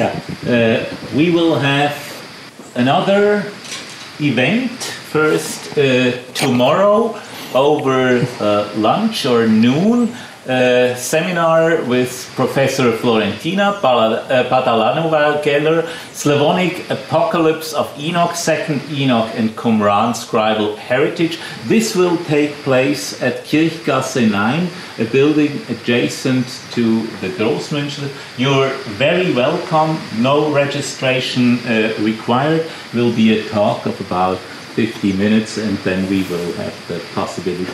Yeah, uh, we will have another event first uh, tomorrow over uh, lunch or noon uh, seminar with Professor Florentina Badalanova Geller, Slavonic Apocalypse of Enoch, Second Enoch, and Qumran Scribal Heritage. This will take place at Kirchgasse 9, a building adjacent to the Grossmünster. You're very welcome, no registration uh, required. Will be a talk of about 50 minutes, and then we will have the possibility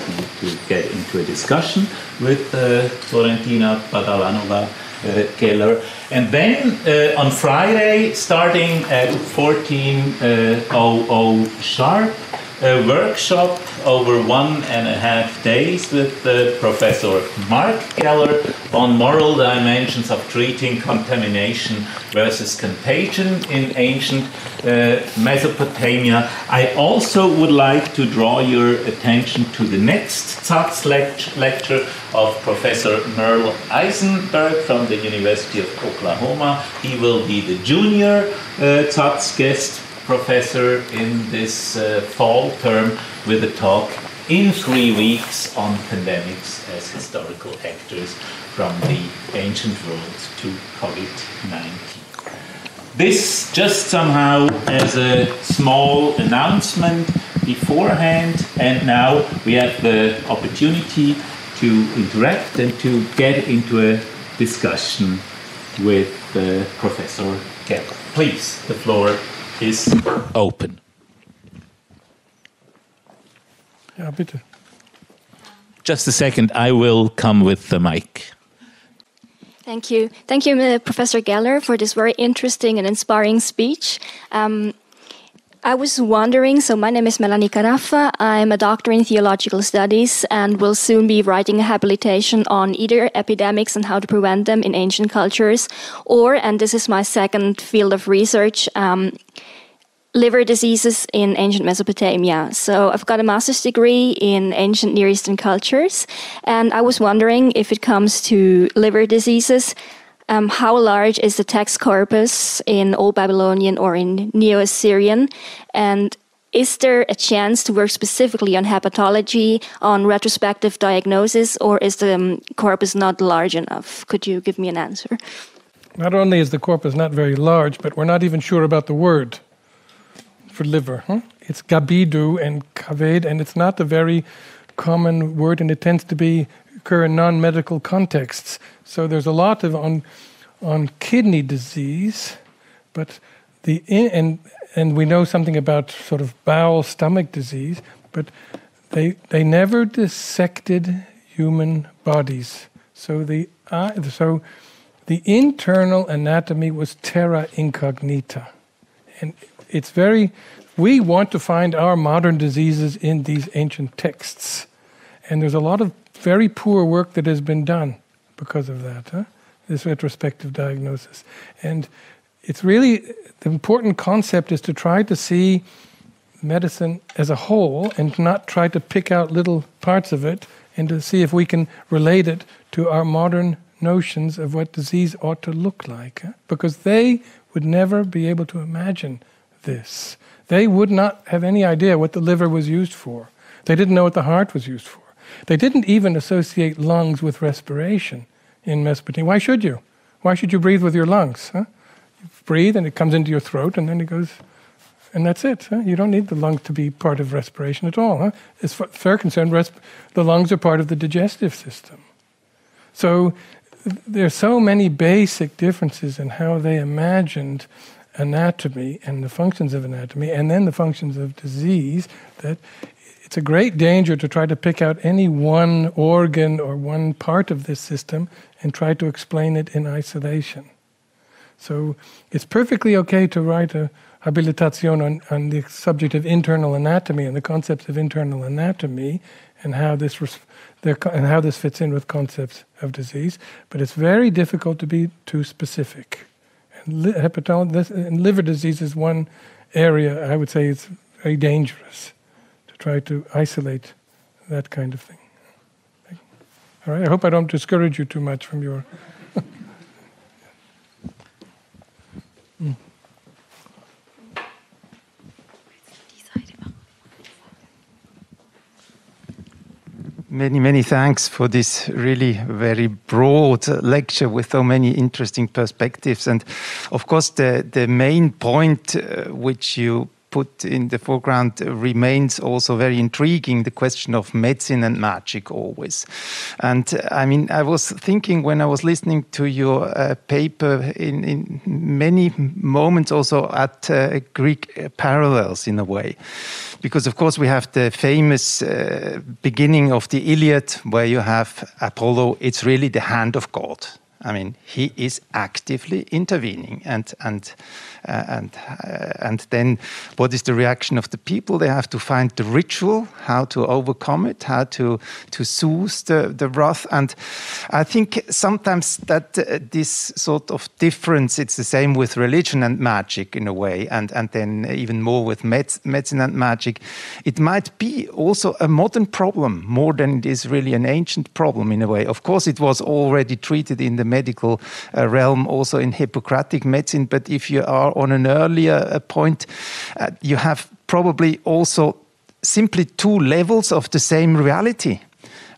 to get into a discussion with uh, Florentina Badalanova uh, Geller. And then uh, on Friday, starting at 14.00 uh, sharp, a workshop over one and a half days with uh, Professor Mark Geller on moral dimensions of treating contamination versus contagion in ancient uh, Mesopotamia. I also would like to draw your attention to the next ZAZH lecture of Professor Merle Eisenberg from the University of Oklahoma. He will be the junior uh, ZAZH guest professor in this uh, fall term with a talk in three weeks on pandemics as historical actors from the ancient world to COVID 19. This just somehow as a small announcement beforehand, and now we have the opportunity to interact and to get into a discussion with uh, Professor Geller. Please, the floor is open. Ja, bitte. Just a second, I will come with the mic. Thank you. Thank you, uh, Professor Geller, for this very interesting and inspiring speech. Um, I was wondering so, my name is Melanie Carafa. I'm a doctor in theological studies and will soon be writing a habilitation on either epidemics and how to prevent them in ancient cultures, or, and this is my second field of research, um, liver diseases in ancient Mesopotamia. So I've got a master's degree in ancient Near Eastern cultures, and I was wondering if it comes to liver diseases, um, how large is the text corpus in Old Babylonian or in Neo Assyrian? And is there a chance to work specifically on hepatology, on retrospective diagnosis, or is the um, corpus not large enough? Could you give me an answer? Not only is the corpus not very large, but we're not even sure about the word for liver. Huh? It's gabidu and kaved, and it's not a very common word, and it tends to be occur in non-medical contexts. So there's a lot of on on kidney disease, but the and and we know something about sort of bowel stomach disease, but they they never dissected human bodies. So the uh, so the internal anatomy was terra incognita, and it's very we want to find our modern diseases in these ancient texts, and there's a lot of very poor work that has been done because of that, huh? this retrospective diagnosis. And it's really the important concept is to try to see medicine as a whole and not try to pick out little parts of it and to see if we can relate it to our modern notions of what disease ought to look like. Because they would never be able to imagine this. They would not have any idea what the liver was used for. They didn't know what the heart was used for. They didn't even associate lungs with respiration in Mesopotamia. Why should you? Why should you breathe with your lungs? Huh? You breathe and it comes into your throat and then it goes, and that's it. Huh? You don't need the lungs to be part of respiration at all. Huh? As far as concerned, the lungs are part of the digestive system. So there are so many basic differences in how they imagined anatomy and the functions of anatomy and then the functions of disease that it's a great danger to try to pick out any one organ or one part of this system and try to explain it in isolation. So it's perfectly okay to write a habilitation on, on the subject of internal anatomy and the concepts of internal anatomy and how this and how this fits in with concepts of disease, but it's very difficult to be too specific. And, li- hepatolo- and liver disease is one area I would say it's very dangerous try to isolate that kind of thing. All right, I hope I don't discourage you too much from your. Many, many thanks for this really very broad lecture with so many interesting perspectives. And of course, the, the main point uh, which you put in the foreground remains also very intriguing the question of medicine and magic always. And I mean, I was thinking when I was listening to your uh, paper in, in, many moments also at uh, Greek parallels in a way. Because, of course, we have the famous uh, beginning of the Iliad where you have Apollo, it's really the hand of God. I mean, he is actively intervening and, and uh, and uh, and then what is the reaction of the people? They have to find the ritual, how to overcome it, how to to soothe the, the wrath. And I think sometimes that uh, this sort of difference, it's the same with religion and magic in a way, and and then even more with med medicine and magic. It might be also a modern problem more than it is really an ancient problem in a way. Of course, it was already treated in the medical uh, realm, also in Hippocratic medicine. But if you are on an earlier uh, point, uh, you have probably also simply two levels of the same reality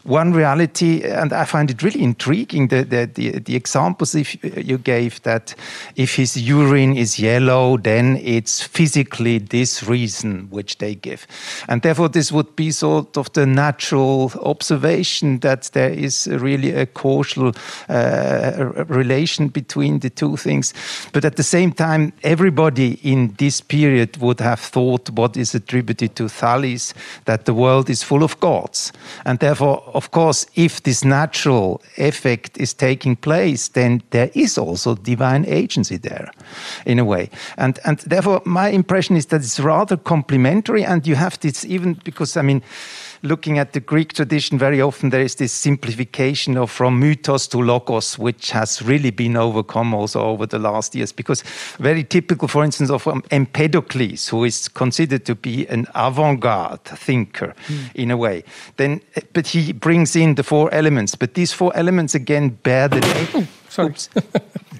one reality, and I find it really intriguing the, the, the, the, examples if you gave that if his urine is yellow, then it's physically this reason which they give. And therefore, this would be sort of the natural observation that there is really a causal uh, relation between the two things. But at the same time, everybody in this period would have thought what is attributed to Thales that the world is full of gods. And therefore, of course, if this natural effect is taking place, then there is also divine agency there, in a way. And, and therefore, my impression is that it's rather complementary, and you have this even because, I mean, looking at the Greek tradition, very often there is this simplification of from mythos to logos, which has really been overcome also over the last years. Because very typical, for instance, of um, Empedocles, who is considered to be an avant-garde thinker mm. in a way. Then, eh, but he brings in the four elements. But these four elements again bear the name. Sorry.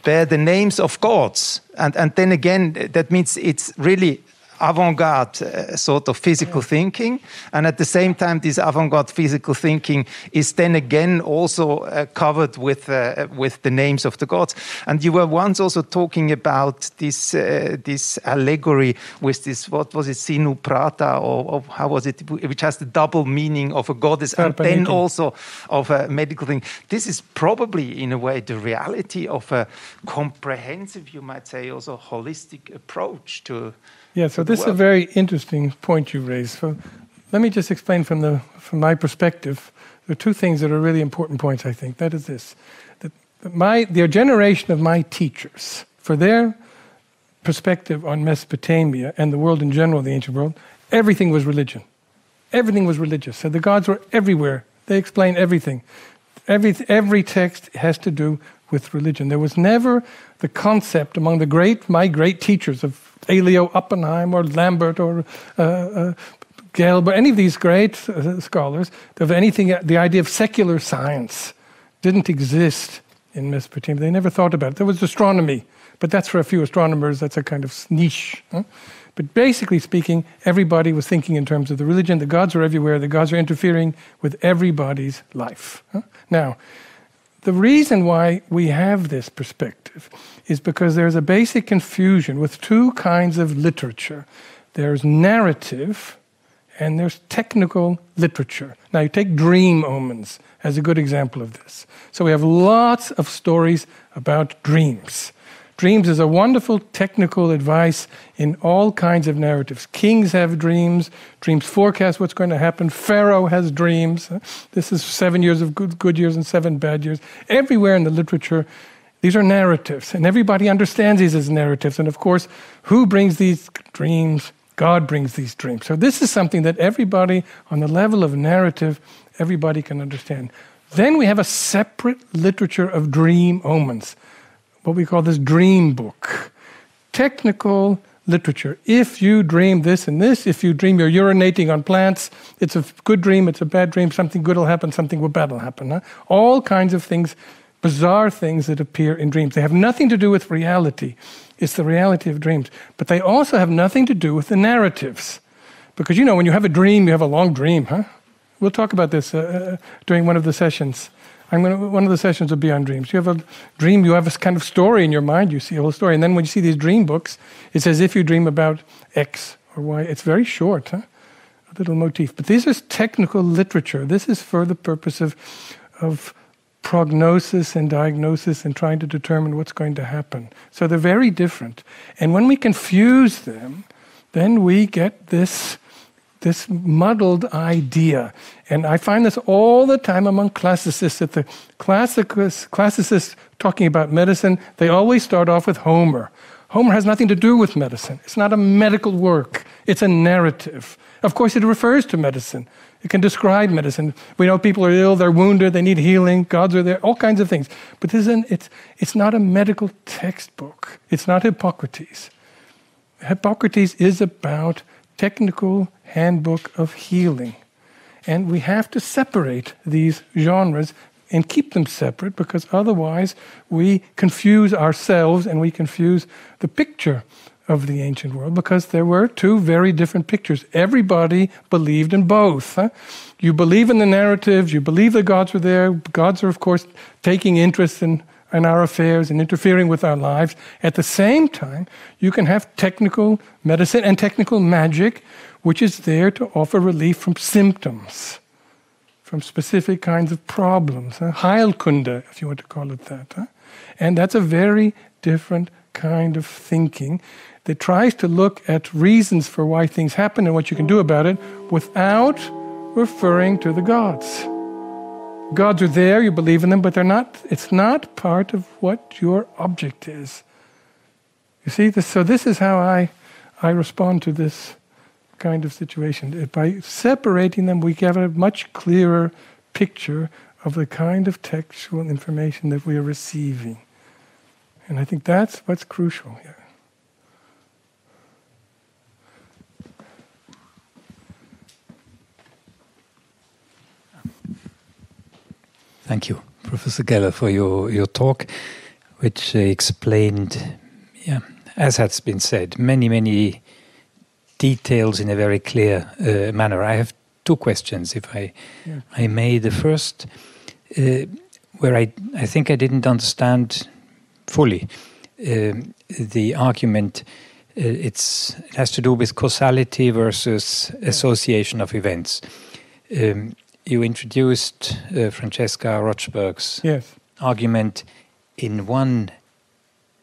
bear the names of gods, and and then again that means it's really avant-garde uh, sort of physical thinking. And at the same time this avant-garde physical thinking is then again also uh, covered with uh, with the names of the gods. And you were once also talking about this uh, this allegory with this what was it sinuprata or, or, how was it which has the double meaning of a goddess and then also of a medical thing. This is probably in a way the reality of a comprehensive you might say also holistic approach to yeah, so this is a very interesting point you raised. So let me just explain from the from my perspective. There are two things that are really important points. I think that is this: that my the generation of my teachers, for their perspective on Mesopotamia and the world in general, the ancient world, everything was religion. Everything was religious. So the gods were everywhere. They explain everything. Every every text has to do with religion. There was never the concept among the great my great teachers of Elio Oppenheim or Lambert or uh, uh, Gelb or any of these great uh, scholars of anything, the idea of secular science didn't exist in Mesopotamia. They never thought about it. There was astronomy, but that's for a few astronomers, that's a kind of niche. Huh? But basically speaking, everybody was thinking in terms of the religion. The gods are everywhere, the gods are interfering with everybody's life. Now, the reason why we have this perspective is because there's a basic confusion with two kinds of literature there's narrative and there's technical literature. Now, you take dream omens as a good example of this. So, we have lots of stories about dreams. Dreams is a wonderful technical advice in all kinds of narratives. Kings have dreams, dreams forecast what's going to happen. Pharaoh has dreams. This is seven years of good, good years and seven bad years. Everywhere in the literature, these are narratives, and everybody understands these as narratives. And of course, who brings these dreams? God brings these dreams. So, this is something that everybody, on the level of narrative, everybody can understand. Then we have a separate literature of dream omens what we call this dream book. Technical literature. If you dream this and this, if you dream you're urinating on plants, it's a good dream, it's a bad dream, something good will happen, something bad will happen. Huh? All kinds of things, bizarre things that appear in dreams. They have nothing to do with reality. It's the reality of dreams. But they also have nothing to do with the narratives. Because you know, when you have a dream, you have a long dream, huh? We'll talk about this uh, uh during one of the sessions. I'm going to, one of the sessions will be on dreams. You have a dream, you have a kind of story in your mind, you see a whole story. And then when you see these dream books, it's as if you dream about X or Y. It's very short, huh? a little motif. But this is technical literature. This is for the purpose of, of prognosis and diagnosis and trying to determine what's going to happen. So they're very different. And when we confuse them, then we get this this muddled idea. And I find this all the time among classicists that the classicists classicists talking about medicine, they always start off with Homer. Homer has nothing to do with medicine. It's not a medical work, it's a narrative. Of course, it refers to medicine. It can describe medicine. We know people are ill, they're wounded, they need healing, gods are there, all kinds of things. But this isn't, it's, it's not a medical textbook. It's not Hippocrates. Hippocrates is about technical handbook of healing. And we have to separate these genres and keep them separate because otherwise we confuse ourselves and we confuse the picture of the ancient world because there were two very different pictures. Everybody believed in both. Huh? You believe in the narratives, you believe the gods were there. Gods are, of course, taking interest in, in our affairs and interfering with our lives. At the same time, you can have technical medicine and technical magic which is there to offer relief from symptoms, from specific kinds of problems. Huh? Heilkunde, if you want to call it that. Huh? And that's a very different kind of thinking that tries to look at reasons for why things happen and what you can do about it without referring to the gods. Gods are there, you believe in them, but they're not, it's not part of what your object is. You see, this, so this is how I, I respond to this kind of situation. By separating them, we get a much clearer picture of the kind of textual information that we are receiving. And I think that's what's crucial here. Thank you, Professor Geller, for your, your talk, which explained, yeah, as has been said, many, many details in a very clear uh, manner. I have two questions, if I, yeah. I may. The first, uh, where I, I think I didn't understand fully uh, the argument. Uh, it's, it has to do with causality versus association of events. Um, you introduced uh, Francesca Rochberg's yes. argument in one.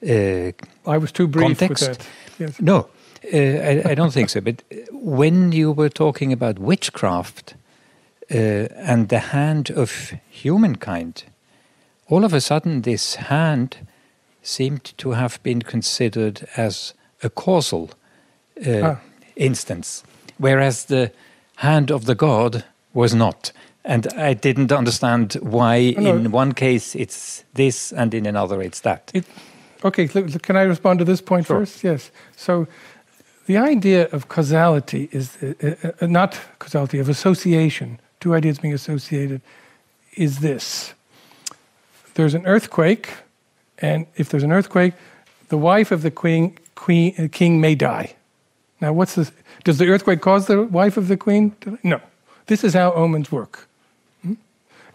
Uh, I was too brief context. Yes. No, uh, I, I, don't think so. But when you were talking about witchcraft uh, and the hand of humankind, all of a sudden this hand seemed to have been considered as a causal uh, ah. instance, whereas the hand of the god was not. And I didn't understand why oh, in one case it's this and in another it's that. It, okay, can I respond to this point sure. first? Yes. So the idea of causality is uh, uh, uh, not causality, of association, two ideas being associated, is this. There's an earthquake, and if there's an earthquake, the wife of the queen, queen, uh, king may die. Now, what's this? Does the earthquake cause the wife of the queen? No. This is how omens work. Hmm?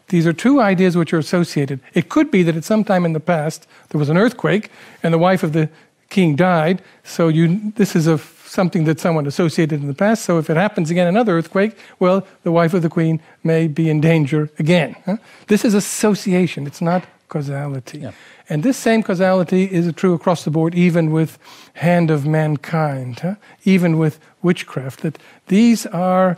These are two ideas which are associated. It could be that at some time in the past there was an earthquake and the wife of the king died. So you, this is a, something that someone associated in the past. So if it happens again, another earthquake, well, the wife of the queen may be in danger again. Huh? This is association. It's not causality. Yeah. And this same causality is true across the board, even with hand of mankind, huh? even with witchcraft. That these are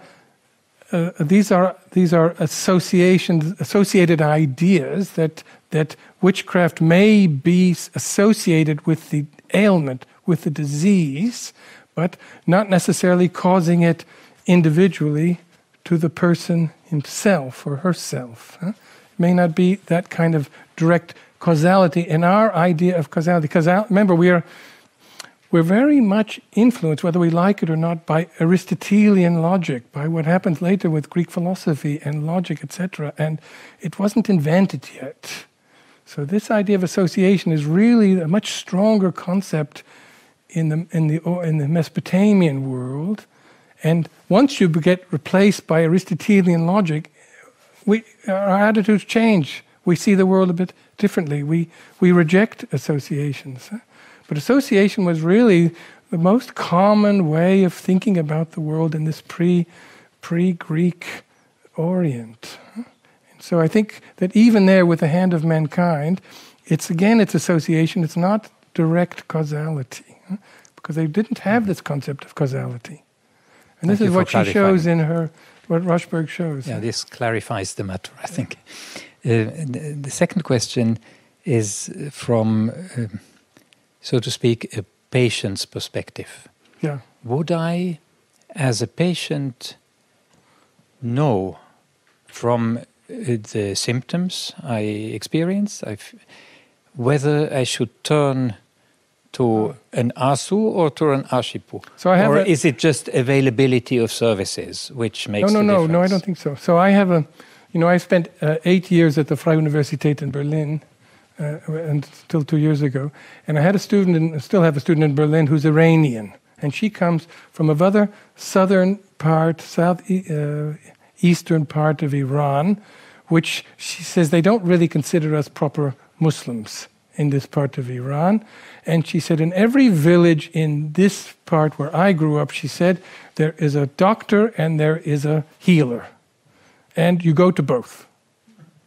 uh, these are these are associations, associated ideas that that witchcraft may be associated with the ailment, with the disease, but not necessarily causing it individually to the person himself or herself. Huh? It may not be that kind of direct causality in our idea of causality. Because remember, we are we're very much influenced, whether we like it or not, by Aristotelian logic, by what happens later with Greek philosophy and logic, etc. And it wasn't invented yet. So this idea of association is really a much stronger concept in the in the in the Mesopotamian world. And once you get replaced by Aristotelian logic, we, our attitudes change. We see the world a bit differently. We, we reject associations. But association was really the most common way of thinking about the world in this pre, pre-Greek Orient. And so I think that even there with the hand of mankind, it's again, it's association, it's not direct causality. Because they didn't have this concept of causality. And Thank this is what she shows in her, what Rochberg shows. Yeah, this clarifies the matter, I think. Uh, the second question is from, uh, so to speak, a patient's perspective. Yeah. Would I, as a patient, know from uh, the symptoms I experience I've, whether I should turn to an ASU or to an ASHIPU? So I have or a, is it just availability of services which makes no, no, no, difference? no, I don't think so. So I have a you know, I spent uh, eight years at the Freie Universität in Berlin uh, until two years ago. And I had a student, and still have a student in Berlin who's Iranian. And she comes from a rather southern part, south uh, eastern part of Iran, which she says they don't really consider us proper Muslims in this part of Iran. And she said, in every village in this part where I grew up, she said, there is a doctor and there is a healer and you go to both.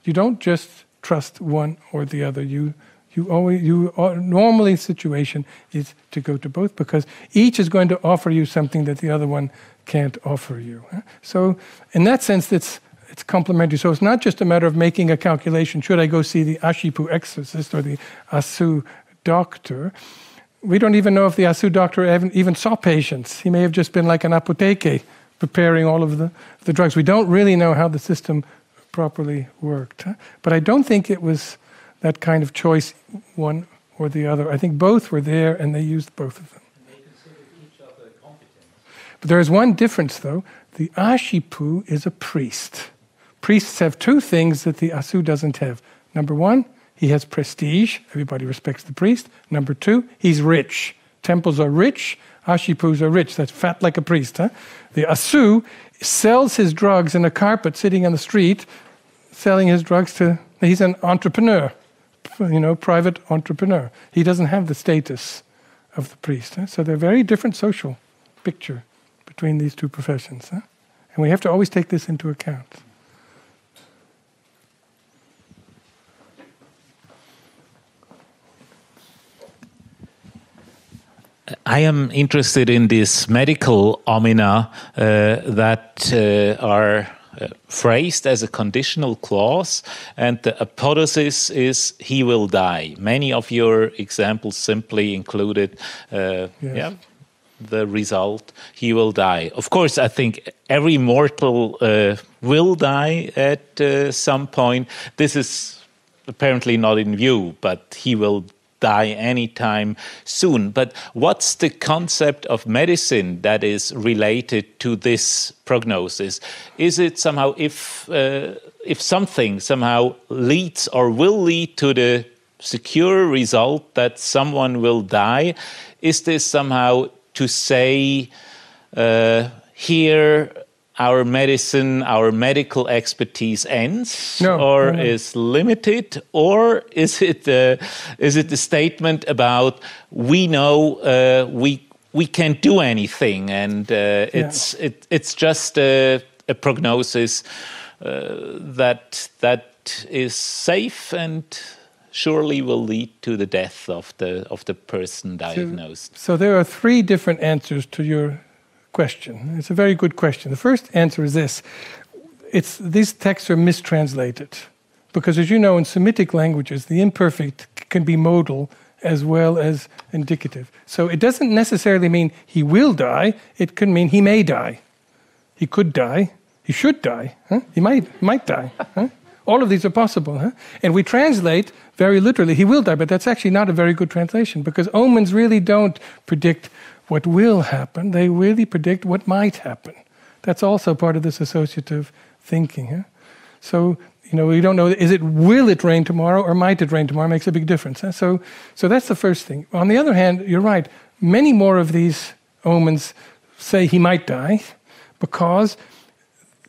You don't just trust one or the other. You you always you uh, normally situation is to go to both because each is going to offer you something that the other one can't offer you. So in that sense, it's it's complementary. So it's not just a matter of making a calculation. Should I go see the Ashipu exorcist or the Asu doctor? We don't even know if the Asu doctor even saw patients. He may have just been like an apotheke preparing all of the, the drugs. We don't really know how the system properly worked. But I don't think it was that kind of choice, one or the other. I think both were there and they used both of them. But there is one difference, though. The Ashipu is a priest. Priests have two things that the Asu doesn't have. Number one, he has prestige. Everybody respects the priest. Number two, he's rich. Temples are rich. Ashipus are rich. That's fat like a priest. Huh? The Asu sells his drugs in a carpet sitting on the street, selling his drugs to, he's an entrepreneur, you know, private entrepreneur. He doesn't have the status of the priest. Huh? So they're very different social picture between these two professions. Huh? And we have to always take this into account. I am interested in these medical omina uh, that uh, are uh, phrased as a conditional clause, and the apodosis is he will die. Many of your examples simply included, uh, yes. yeah, the result he will die. Of course, I think every mortal uh, will die at uh, some point. This is apparently not in view, but he will die anytime soon. But what's the concept of medicine that is related to this prognosis? Is it somehow if uh, if something somehow leads or will lead to the secure result that someone will die, is this somehow to say uh, here our medicine, our medical expertise ends, no, or no, no. is limited, or is it uh, is it a statement about we know uh, we we can't do anything, and uh, it's yeah. it, it's just a, a prognosis uh, that that is safe and surely will lead to the death of the of the person diagnosed. So, so there are three different answers to your question. It's a very good question. The first answer is this it's, these texts are mistranslated. Because, as you know, in Semitic languages, the imperfect can be modal as well as indicative. So it doesn't necessarily mean he will die, it can mean he may die. He could die, he should die, huh? he might, might die. Huh? All of these are possible. Huh? And we translate very literally, he will die, but that's actually not a very good translation because omens really don't predict what will happen, they really predict what might happen. That's also part of this associative thinking. Huh? So, you know, we don't know is it will it rain tomorrow or might it rain tomorrow makes a big difference. Huh? So, so that's the first thing. On the other hand, you're right. Many more of these omens say he might die because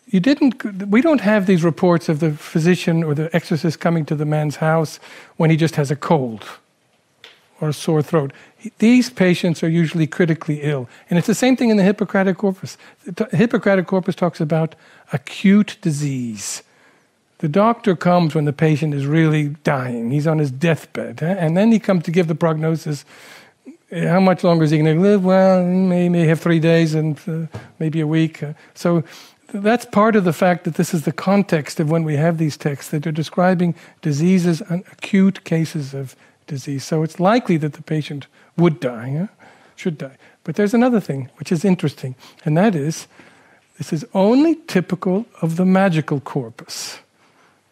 you didn't we don't have these reports of the physician or the exorcist coming to the man's house when he just has a cold or a sore throat. These patients are usually critically ill. And it's the same thing in the Hippocratic Corpus. The Hippocratic Corpus talks about acute disease. The doctor comes when the patient is really dying. He's on his deathbed. And then he comes to give the prognosis. How much longer is he going to live? Well, he may, have three days and uh, maybe a week. Uh, so that's part of the fact that this is the context of when we have these texts that are describing diseases and acute cases of disease. So it's likely that the patient would die, should die. But there's another thing which is interesting, and that is this is only typical of the magical corpus,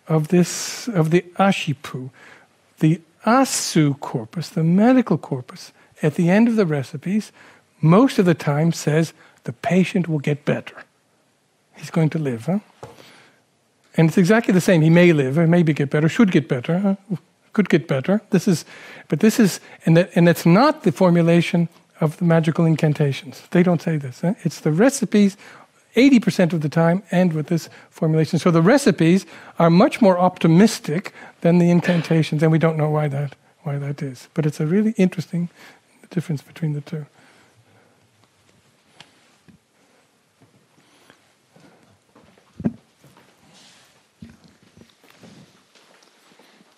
of this of the Ashipu. The Asu corpus, the medical corpus, at the end of the recipes, most of the time says the patient will get better. He's going to live. Huh? And it's exactly the same. He may live, or maybe get better, should get better. Huh? Could get better. This is, but this is, and, that, and it's not the formulation of the magical incantations. They don't say this. Eh? It's the recipes 80% of the time end with this formulation. So the recipes are much more optimistic than the incantations, and we don't know why that, why that is. But it's a really interesting difference between the two.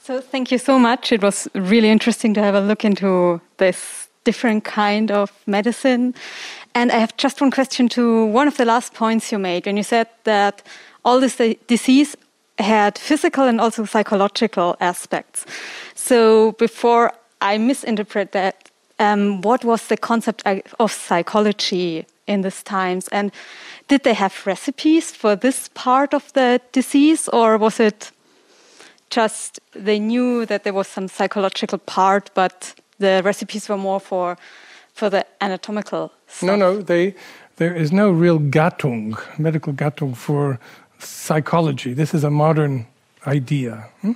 So thank you so much. It was really interesting to have a look into this different kind of medicine. And I have just one question to one of the last points you made when you said that all this disease had physical and also psychological aspects. So before I misinterpret that, um, what was the concept of psychology in these times? And did they have recipes for this part of the disease, or was it just they knew that there was some psychological part, but the recipes were more for for the anatomical stuff. No, no, they there is no real Gattung, medical Gattung for psychology. This is a modern idea. Hmm?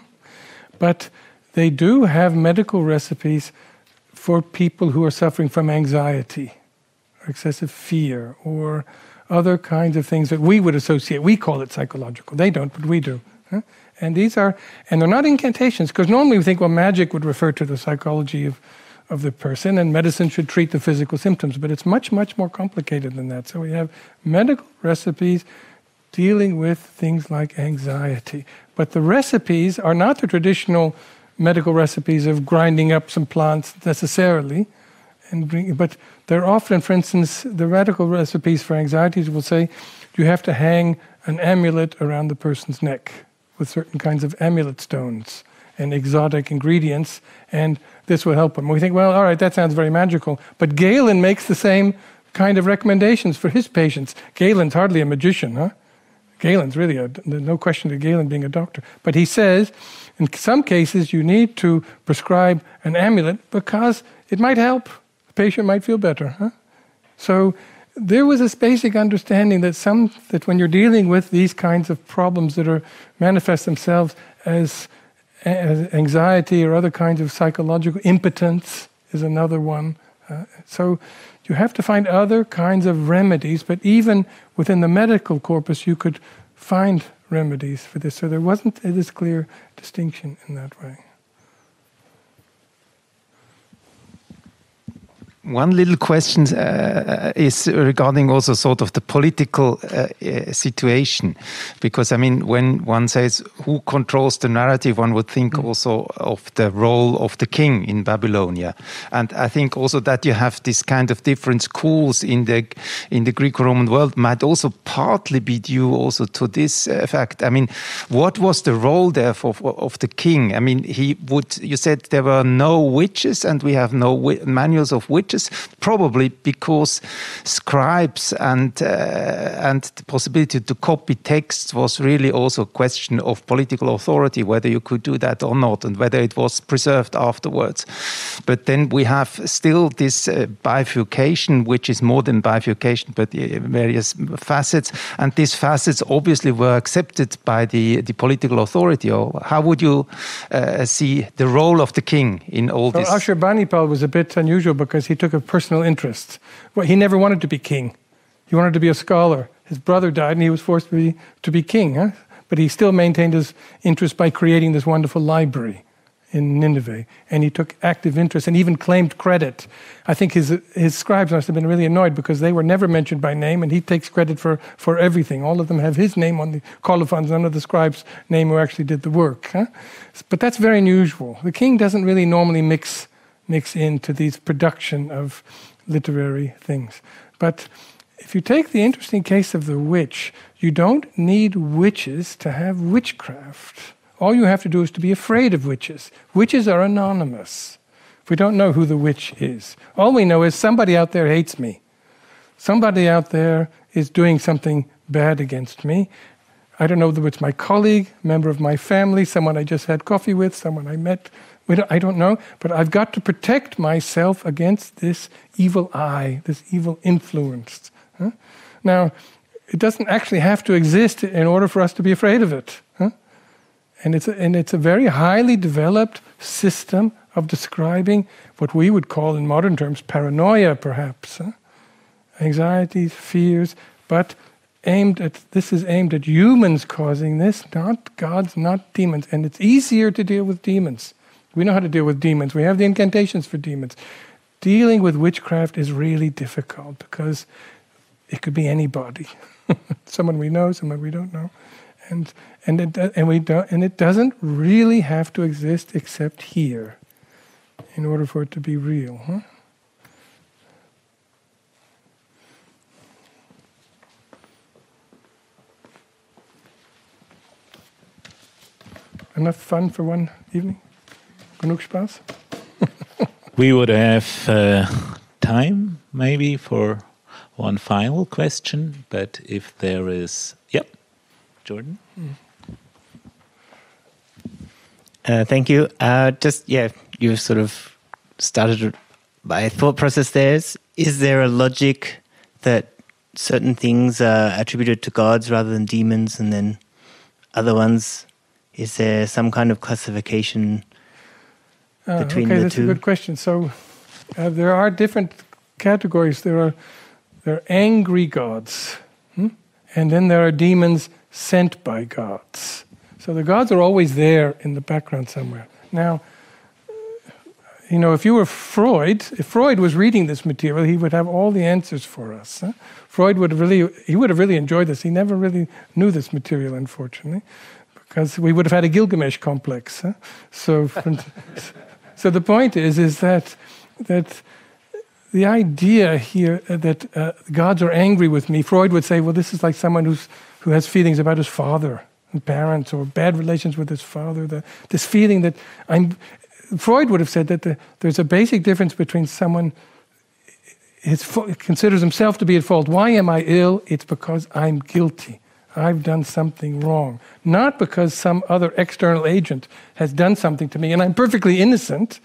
But they do have medical recipes for people who are suffering from anxiety or excessive fear or other kinds of things that we would associate. We call it psychological. They don't, but we do. Huh? And these are, and they're not incantations, because normally we think, well, magic would refer to the psychology of, of the person, and medicine should treat the physical symptoms, but it's much, much more complicated than that. So we have medical recipes dealing with things like anxiety. But the recipes are not the traditional medical recipes of grinding up some plants necessarily, and bring, but they're often, for instance, the radical recipes for anxieties will say you have to hang an amulet around the person's neck with certain kinds of amulet stones and exotic ingredients, and this will help them. We think, well, all right, that sounds very magical. But Galen makes the same kind of recommendations for his patients. Galen's hardly a magician, huh? Galen's really a, no question to Galen being a doctor. But he says in some cases you need to prescribe an amulet because it might help. The patient might feel better. Huh? So there was this basic understanding that some that when you're dealing with these kinds of problems that are manifest themselves as, as anxiety or other kinds of psychological impotence is another one. Uh, so you have to find other kinds of remedies, but even within the medical corpus, you could find remedies for this. So there wasn't this clear distinction in that way. One little question uh, is regarding also sort of the political uh, uh, situation, because I mean, when one says who controls the narrative, one would think mm. also of the role of the king in Babylonia, and I think also that you have this kind of different schools in the in the Greek-Roman world might also partly be due also to this uh, fact. I mean, what was the role therefore of the king? I mean, he would. You said there were no witches, and we have no manuals of witches probably because scribes and uh, and the possibility to copy texts was really also a question of political authority, whether you could do that or not, and whether it was preserved afterwards. But then we have still this uh, bifurcation, which is more than bifurcation, but uh, various facets, and these facets obviously were accepted by the the political authority. Or how would you uh, see the role of the king in all so this? Ashurbanipal was a bit unusual because he took a personal interest. Well, he never wanted to be king. He wanted to be a scholar. His brother died, and he was forced to be, to be king. Huh? But he still maintained his interest by creating this wonderful library in Nineveh, and he took active interest and even claimed credit. I think his, his scribes must have been really annoyed because they were never mentioned by name, and he takes credit for, for everything. All of them have his name on the colophons, none of the scribes' name who actually did the work. Huh? But that's very unusual. The king doesn't really normally mix mix into these production of literary things. But if you take the interesting case of the witch, you don't need witches to have witchcraft. All you have to do is to be afraid of witches. Witches are anonymous. We don't know who the witch is. All we know is somebody out there hates me. Somebody out there is doing something bad against me. I don't know whether it's my colleague, member of my family, someone I just had coffee with, someone I met I don't know, but I've got to protect myself against this evil eye, this evil influence. Huh? Now, it doesn't actually have to exist in order for us to be afraid of it. Huh? And, it's a, and it's a very highly developed system of describing what we would call, in modern terms, paranoia, perhaps. Huh? Anxieties, fears, but aimed at this is aimed at humans causing this, not gods, not demons. And it's easier to deal with demons. We know how to deal with demons. We have the incantations for demons. Dealing with witchcraft is really difficult because it could be anybody, someone we know, someone we don't know, and and it and we don't and it doesn't really have to exist except here, in order for it to be real. Huh? Enough fun for one evening? Genug Spaß? we would have uh, time maybe for one final question, but if there is, yep, Jordan. Uh, thank you. Uh, just yeah, you sort of started my thought process. There is is there a logic that certain things are attributed to gods rather than demons, and then other ones? Is there some kind of classification uh, between okay, the that's two? a good question. So uh, there are different categories. There are there are angry gods, hmm? and then there are demons sent by gods. So the gods are always there in the background somewhere. Now, you know, if you were Freud, if Freud was reading this material, he would have all the answers for us. Huh? Freud would have really, he would have really enjoyed this. He never really knew this material, unfortunately, because we would have had a Gilgamesh complex. Huh? So, So the point is, is that that the idea here that uh, gods are angry with me. Freud would say, well, this is like someone who's who has feelings about his father and parents or bad relations with his father. The, this feeling that I'm. Freud would have said that the, there's a basic difference between someone his, considers himself to be at fault. Why am I ill? It's because I'm guilty. I've done something wrong. Not because some other external agent has done something to me and I'm perfectly innocent,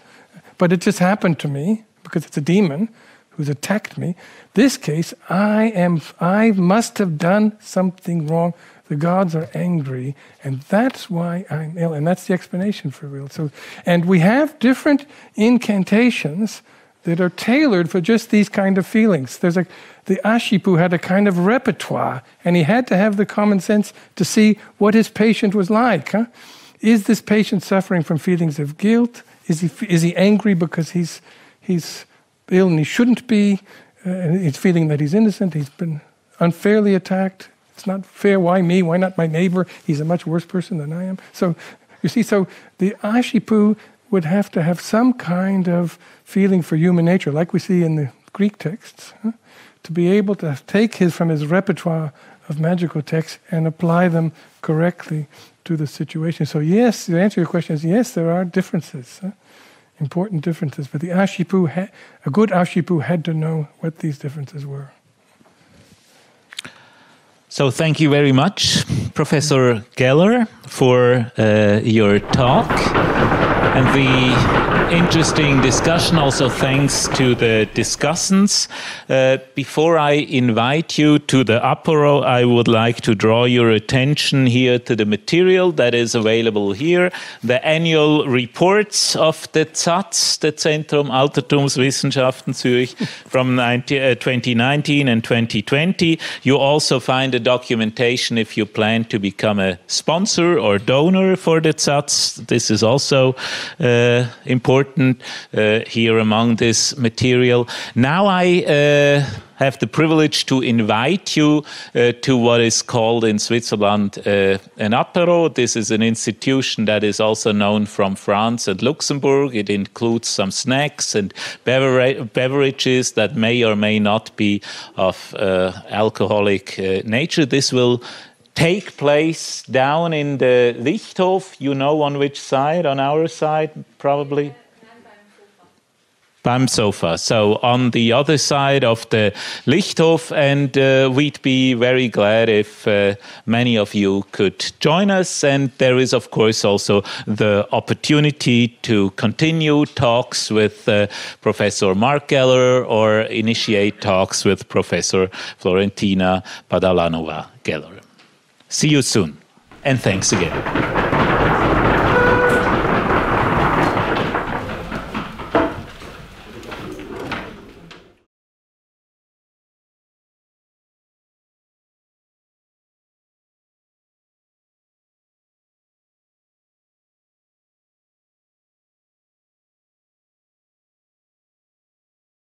but it just happened to me because it's a demon who's attacked me. This case, I am I must have done something wrong. The gods are angry, and that's why I'm ill. And that's the explanation for real. So and we have different incantations that are tailored for just these kind of feelings. There's a the Ashipu had a kind of repertoire, and he had to have the common sense to see what his patient was like. Huh? Is this patient suffering from feelings of guilt? Is he, is he angry because he's, he's ill and he shouldn't be? Uh, he's feeling that he's innocent, he's been unfairly attacked. It's not fair. Why me? Why not my neighbor? He's a much worse person than I am. So, you see, so the Ashipu would have to have some kind of feeling for human nature, like we see in the Greek texts. Huh? to be able to take his from his repertoire of magical texts and apply them correctly to the situation. So yes, the answer to your question is yes, there are differences, uh, important differences. But the Ashipu, ha- a good Ashipu, had to know what these differences were. So thank you very much, Professor Geller, for uh, your talk and the interesting discussion. Also, thanks to the discussants. Uh, before I invite you to the apero, I would like to draw your attention here to the material that is available here the annual reports of the ZAZ, the Zentrum Altertumswissenschaften Zürich, from 19, uh, 2019 and 2020. You also find a documentation if you plan to become a sponsor or donor for the ZAZ. This is also uh, important important uh, here among this material. Now I uh, have the privilege to invite you uh, to what is called in Switzerland uh, an apero. This is an institution that is also known from France and Luxembourg. It includes some snacks and bever beverages that may or may not be of uh, alcoholic uh, nature. This will take place down in the Lichthof. You know on which side? On our side, probably. Sofa. So on the other side of the Lichthof, and uh, we'd be very glad if uh, many of you could join us. And there is, of course, also the opportunity to continue talks with uh, Professor Mark Geller or initiate talks with Professor Florentina Badalanova Geller. See you soon, and thanks again.